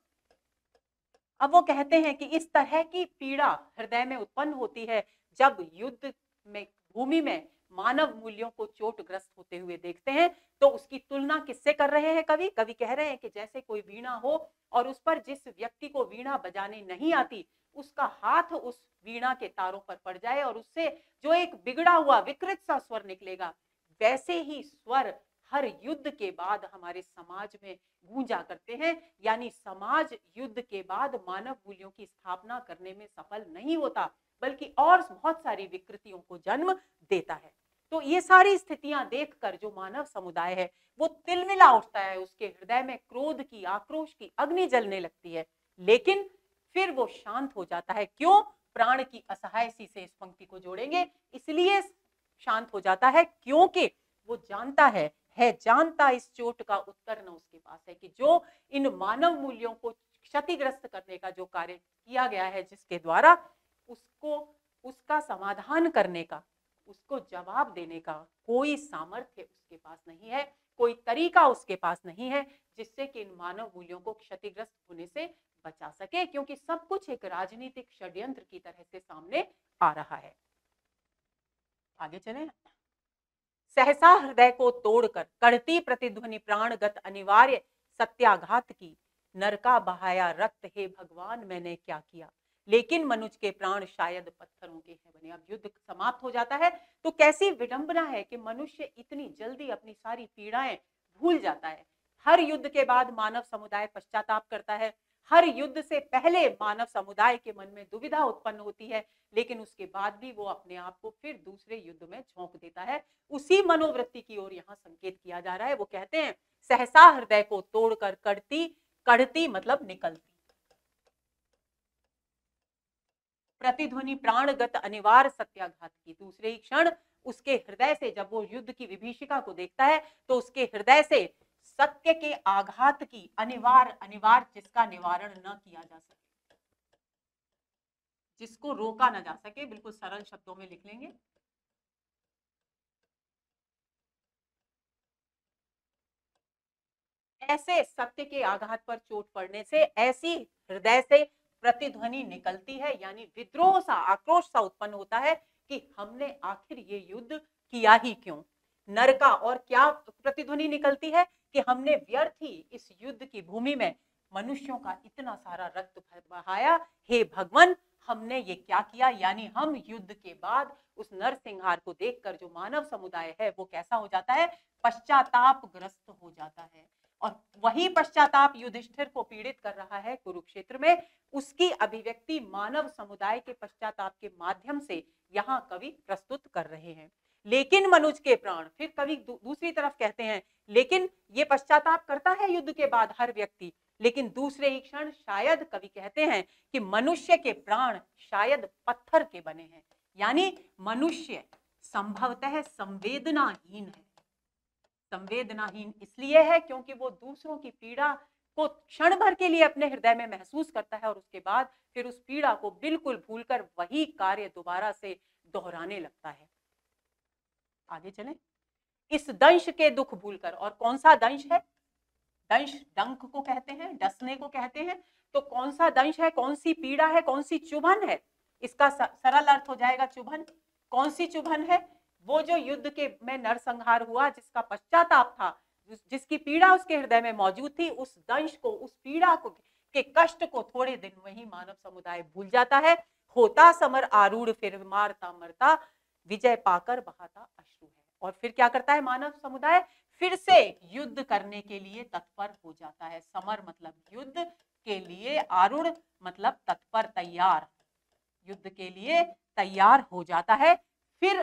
अब वो कहते हैं कि इस तरह की पीड़ा हृदय में उत्पन्न होती है, जब युद्ध में, भूमि में मानव मूल्यों को चोट ग्रस्त होते हुए देखते हैं तो उसकी तुलना किससे कर रहे हैं कवि? कवि कह रहे हैं कि जैसे कोई वीणा हो और उस पर जिस व्यक्ति को वीणा बजाने नहीं आती उसका हाथ उस वीणा के तारों पर पड़ जाए और उससे जो एक बिगड़ा हुआ विकृत सा स्वर निकलेगा, वैसे ही स्वर हर युद्ध के बाद हमारे समाज में गूंजा करते हैं। यानी समाज युद्ध के बाद मानव मूल्यों की स्थापना करने में सफल नहीं होता, बल्कि और बहुत सारी विकृतियों को जन्म देता है। तो ये सारी स्थितियाँ देखकर जो मानव समुदाय है, वो तिलमिला उठता है, उसके हृदय में क्रोध की, आक्रोश की अग्नि जलने लगती है। लेकिन फिर वो शांत हो जाता है। क्यों? प्राण की असहाय सी से इस पंक्ति को जोड़ेंगे। इसलिए शांत हो जाता है क्योंकि वो जानता है है जानता इस चोट का उत्तर न उसके पास है कि जो इन मानव मूल्यों को क्षतिग्रस्त करने का जो कार्य किया गया है, जिसके द्वारा उसको, उसका समाधान करने का, उसको जवाब देने का कोई सामर्थ्य उसके पास नहीं है, कोई तरीका उसके पास नहीं है, जिससे कि इन मानव मूल्यों को क्षतिग्रस्त होने से बचा सके, क्योंकि सब कुछ एक राजनीतिक षड्यंत्र की तरह से सामने आ रहा है। आगे चले। सहसा हृदय को तोड़कर कड़ती प्रतिध्वनि प्राणगत अनिवार्य सत्याघात की, नरका बहाया रक्त, हे भगवान, मैंने क्या किया? लेकिन मनुष्य के प्राण शायद पत्थरों के हैं बने। अब युद्ध समाप्त हो जाता है तो कैसी विडंबना है कि मनुष्य इतनी जल्दी अपनी सारी पीड़ाएँ भूल जाता है। हर युद्ध के बाद मानव समुदाय पश्चाताप करता है। हर युद्ध से पहले मानव समुदाय के मन में दुविधा उत्पन्न होती है, लेकिन उसके बाद भी वो अपने आप को फिर दूसरे युद्ध में झोंक देता है। उसी मनोवृत्ति की ओर यहाँ संकेत किया जा रहा है। वो कहते हैं, सहसा हृदय को तोड़कर कड़ती कड़ती मतलब निकलती। प्रतिध्वनि प्राणगत अनिवार्य सत्याघात की दूसरे ही क्षण उसके हृदय से जब वो युद्ध की विभीषिका को देखता है तो उसके हृदय से सत्य के आघात की अनिवार्य अनिवार्य जिसका निवारण न किया जा सके। जिसको रोका न जा सके, बिल्कुल सरल शब्दों में लिख लेंगे। ऐसे सत्य के आघात पर चोट पड़ने से, ऐसी हृदय से प्रतिध्वनि निकलती है, यानी विद्रोह सा, आक्रोश सा उत्पन्न होता है कि हमने आखिर ये युद्ध किया ही क्यों? नर का और क्या प्रतिध्वनि निकलती है? कि हमने व्यर्थ ही इस युद्ध की भूमि में मनुष्यों का इतना सारा रक्त बहाया। हे भगवान, हमने ये क्या किया? यानी हम युद्ध के बाद उस नरसिंहार को देखकर जो मानव समुदाय है, वो कैसा हो जाता है? पश्चाताप ग्रस्त हो जाता है। और वही पश्चाताप युधिष्ठिर को पीड़ित कर रहा है कुरुक्षेत्र में। उसकी अभिव्यक्ति मानव समुदाय के पश्चाताप के माध्यम से यहाँ कवि प्रस्तुत कर रहे हैं। लेकिन मनुज के प्राण। फिर कवि दूसरी तरफ़ कहते हैं, लेकिन ये पश्चाताप करता है युद्ध के बाद हर व्यक्ति। लेकिन दूसरे ही क्षण शायद कवि कहते हैं कि मनुष्य के प्राण शायद पत्थर के बने हैं। यानी मनुष्य संभवतः संवेदनाहीन है। संवेदनाहीन इसलिए है क्योंकि वो दूसरों की पीड़ा को क्षण भर के लिए अपने हृदय में महसूस करता है और उसके बाद फिर उस पीड़ा को बिल्कुल भूलकर वही कार्य दोबारा से दोहराने लगता है। आगे चलें। इस दंश के दुख भूलकर, और कौन सा दंश है? दंश डंक को कहते हैं, डसने को कहते हैं। तो कौन सा दंश है? कौन सी पीड़ा है? कौन सी चुभन है? इसका सरल अर्थ हो जाएगा चुभन। कौन सी चुभन है? वो जो युद्ध के में नरसंहार हुआ, जिसका पश्चाताप था जिसकी पीड़ा उसके हृदय में मौजूद थी, उस दंश को, उस पीड़ा को, के कष्ट को थोड़े दिन में ही मानव समुदाय भूल जाता है। होता समर आरूढ़, फिर मारता मरता विजय पाकर बहाता अश्रु है। और फिर क्या करता है मानव समुदाय? फिर से युद्ध करने के लिए तत्पर हो जाता है। समर मतलब युद्ध के लिए, आरुण मतलब तत्पर, तैयार। युद्ध के लिए तैयार हो जाता है। फिर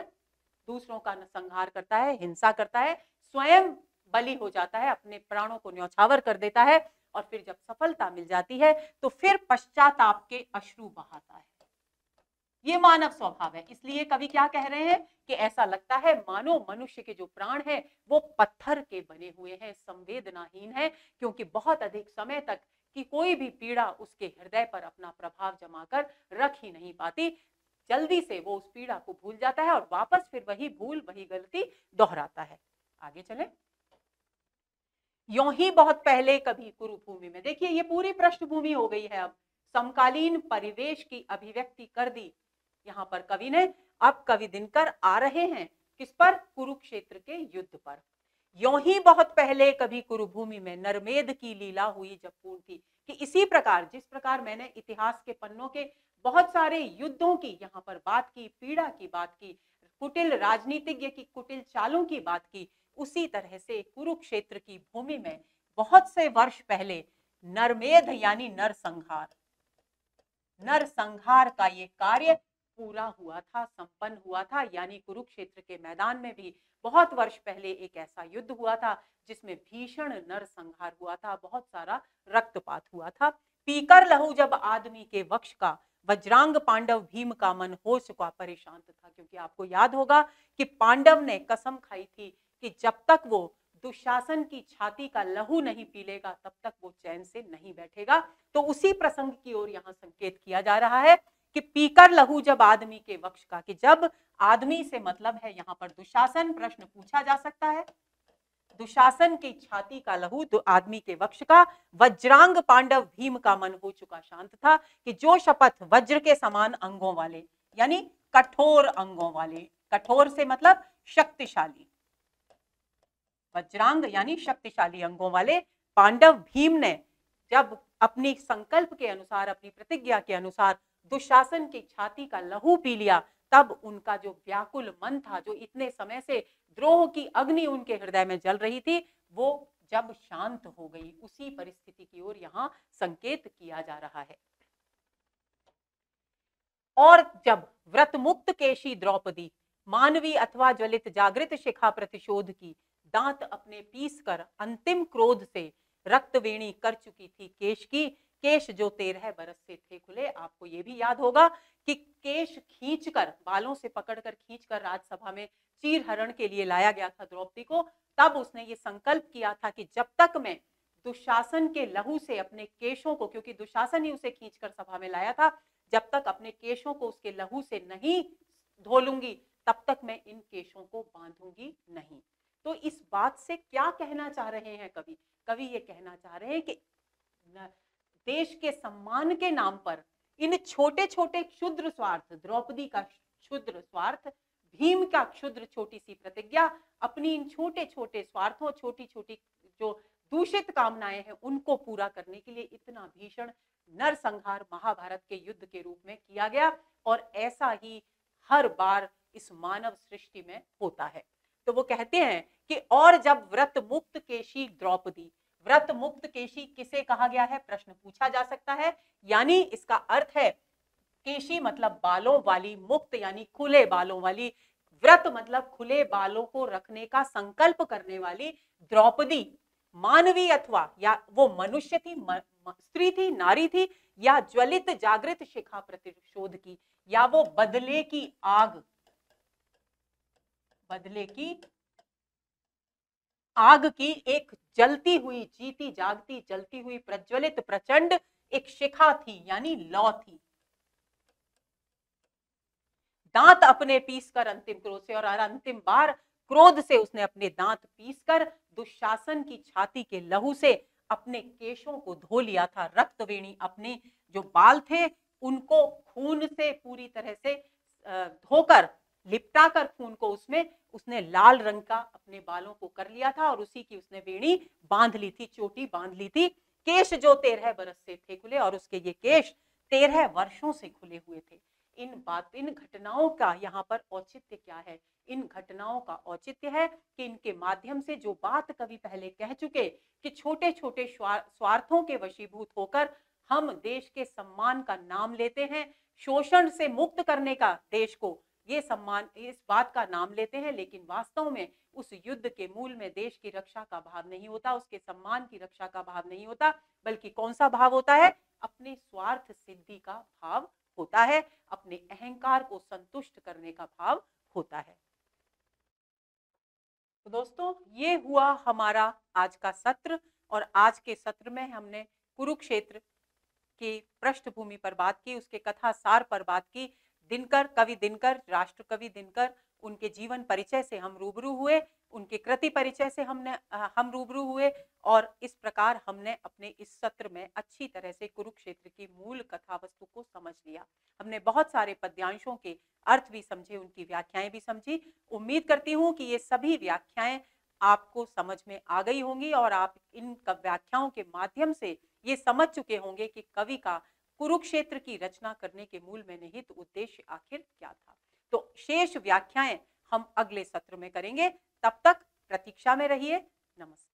दूसरों का संहार करता है, हिंसा करता है, स्वयं बलि हो जाता है, अपने प्राणों को न्यौछावर कर देता है। और फिर जब सफलता मिल जाती है तो फिर पश्चाताप के अश्रु बहाता है। ये मानव स्वभाव है। इसलिए कवि क्या कह रहे हैं कि ऐसा लगता है, मानो मनुष्य के जो प्राण है, वो पत्थर के बने हुए हैं, संवेदनाहीन है, क्योंकि बहुत अधिक समय तक कि कोई भी पीड़ा उसके हृदय पर अपना प्रभाव जमा कर रख ही नहीं पाती। जल्दी से वो उस पीड़ा को भूल जाता है और वापस फिर वही भूल, वही गलती दोहराता है। आगे चले। यो ही बहुत पहले कभी कुरुभूमि में, देखिए ये पूरी पृष्ठभूमि हो गई है अब। समकालीन परिवेश की अभिव्यक्ति कर दी। यहाँ पर कवि ने अब कवि दिनकर आ रहे हैं किस पर? कुरुक्षेत्र के युद्ध पर। यो ही बहुत पहले कभी कुरुभूमि में नरमेद की लीला हुई जब पूर्ण थी कि इसी प्रकार, जिस प्रकार मैंने इतिहास के पन्नों के बहुत सारे युद्धों की, यहाँ पर बात की, पीड़ा की बात की, कुटिल राजनीतिज्ञ की, कुटिल चालों की बात की, उसी तरह से कुरुक्षेत्र की भूमि में बहुत से वर्ष पहले नरमेध यानी नरसंहार। नरसंहार का ये कार्य पूरा हुआ था, संपन्न हुआ था, यानी कुरुक्षेत्र के मैदान में भी बहुत वर्ष पहले एक ऐसा युद्ध हुआ था, जिसमें भीषण नरसंहार हुआ था, बहुत सारा रक्तपात हुआ था। पीकर लहू जब आदमी के वक्ष का वज्रांग पांडव भीम का मन हो चुका परेशान था, क्योंकि आपको याद होगा कि पांडव ने कसम खाई थी कि जब तक वो दुशासन की छाती का लहू नहीं पी लेगा तब तक वो चैन से नहीं बैठेगा। तो उसी प्रसंग की ओर यहाँ संकेत किया जा रहा है कि पीकर लहू जब आदमी के वक्ष का, कि जब आदमी से मतलब है यहाँ पर दुशासन प्रश्न पूछा जा सकता है। दुशासन की छाती का लहू तो आदमी के वक्ष का, वज्रांग पांडव भीम का मन हो चुका शांत था कि जो शपथ वज्र के समान अंगों वाले, यानी कठोर अंगों वाले, कठोर से मतलब शक्तिशाली। वज्रांग यानी शक्तिशाली अंगों वाले पांडव भीम ने जब अपनी संकल्प के अनुसार, अपनी प्रतिज्ञा के अनुसार दुशासन की छाती का लहू पी लिया, तब उनका जो व्याकुल मन था, जो इतने समय से द्रोह की अग्नि उनके हृदय में जल रही थी, वो जब शांत हो गई। उसी परिस्थिति की ओर यहाँ संकेत किया जा रहा है। और जब व्रत मुक्त केशी द्रौपदी मानवी अथवा ज्वलित जागृत शिखा प्रतिशोध की दांत अपने पीस कर अंतिम क्रोध से रक्तवेणी कर चुकी थी केश की केश जो तेरह बरस से थे खुले, आपको ये भी याद होगा कि केश खींचकर, बालों से पकड़कर खींचकर राज्यसभा में चीर हरण के लिए लाया गया था द्रौपदी को। तब उसने ये संकल्प किया था कि जब तक मैं दुशासन के लहू से अपने केशों को, क्योंकि दुशासन ही उसे खींचकर सभा में लाया था, जब तक अपने केशों को उसके लहू से नहीं धो लूँगी तब तक मैं इन केशों को बांधूँगी नहीं। तो इस बात से क्या कहना चाह रहे हैं कवि? कवि ये कहना चाह रहे हैं कि देश के सम्मान के नाम पर इन छोटे छोटे क्षुद्र स्वार्थ, द्रौपदी का क्षुद्र स्वार्थ, भीम का क्षुद्र छोटी सी प्रतिज्ञा, अपनी इन छोटे छोटे स्वार्थों छोटी छोटी जो दूषित कामनाएँ हैं, उनको पूरा करने के लिए इतना भीषण नरसंहार महाभारत के युद्ध के रूप में किया गया और ऐसा ही हर बार इस मानव सृष्टि में होता है। तो वो कहते हैं कि और जब व्रत मुक्त केशी द्रौपदी व्रत मुक्त केशी किसे कहा गया है? प्रश्न पूछा जा सकता है। यानी इसका अर्थ है, केशी मतलब बालों वाली मुक्त, यानी खुले बालों वाली। व्रत मतलब खुले बालों को रखने का संकल्प करने वाली द्रौपदी, मानवी अथवा, या वो मनुष्य थी स्त्री थी, नारी थी, या ज्वलित जागृत शिखा प्रतिशोध की, या वो बदले की आग, बदले की आग की एक जलती हुई जीती जागती जलती हुई प्रज्वलित प्रचंड एक शिखा थी, यानी लौ थी। दांत अपने पीस कर अंतिम क्रोध से और अंतिम बार क्रोध से उसने अपने दांत पीस कर दुशासन की छाती के लहू से अपने केशों को धो लिया था। रक्त वेणी अपने जो बाल थे, उनको खून से पूरी तरह से धोकर लिपटा कर खून को उसमें, उसने लाल रंग का अपने बालों को कर लिया था और उसी की उसने वेणी बाँध ली थी, चोटी बाँध ली थी। केश जो तेरह बरस से थे खुले और उसके ये केश तेरह वर्षों से खुले हुए थे। इन बात, इन घटनाओं का यहाँ पर औचित्य क्या है? इन घटनाओं का औचित्य है कि इनके माध्यम से जो बात कवि पहले कह चुके कि छोटे छोटे स्वार्थों के वशीभूत होकर हम देश के सम्मान का नाम लेते हैं, शोषण से मुक्त करने का देश को ये सम्मान, इस बात का नाम लेते हैं, लेकिन वास्तव में उस युद्ध के मूल में देश की रक्षा का भाव नहीं होता, उसके सम्मान की रक्षा का भाव नहीं होता, बल्कि कौन सा भाव होता है? अपने स्वार्थ सिद्धि का भाव होता है, अपने अहंकार को संतुष्ट करने का भाव होता है। तो दोस्तों, ये हुआ हमारा आज का सत्र, और आज के सत्र में हमने कुरुक्षेत्र की पृष्ठभूमि पर बात की, उसके कथा सार पर बात की दिनकर, कवि दिनकर राष्ट्र कवि दिनकर, उनके जीवन परिचय से हम रूबरू हुए, उनके कृति परिचय से हमने हम रूबरू हुए और इस प्रकार हमने अपने इस सत्र में अच्छी तरह से कुरुक्षेत्र की मूल कथा वस्तु को समझ लिया। हमने बहुत सारे पद्यांशों के अर्थ भी समझे, उनकी व्याख्याएँ भी समझी। उम्मीद करती हूँ कि ये सभी व्याख्याएँ आपको समझ में आ गई होंगी और आप इन व्याख्याओं के माध्यम से ये समझ चुके होंगे कि कवि का कुरुक्षेत्र की रचना करने के मूल में निहित उद्देश्य आखिर क्या था? तो शेष व्याख्याएँ हम अगले सत्र में करेंगे। तब तक प्रतीक्षा में रहिए। नमस्कार।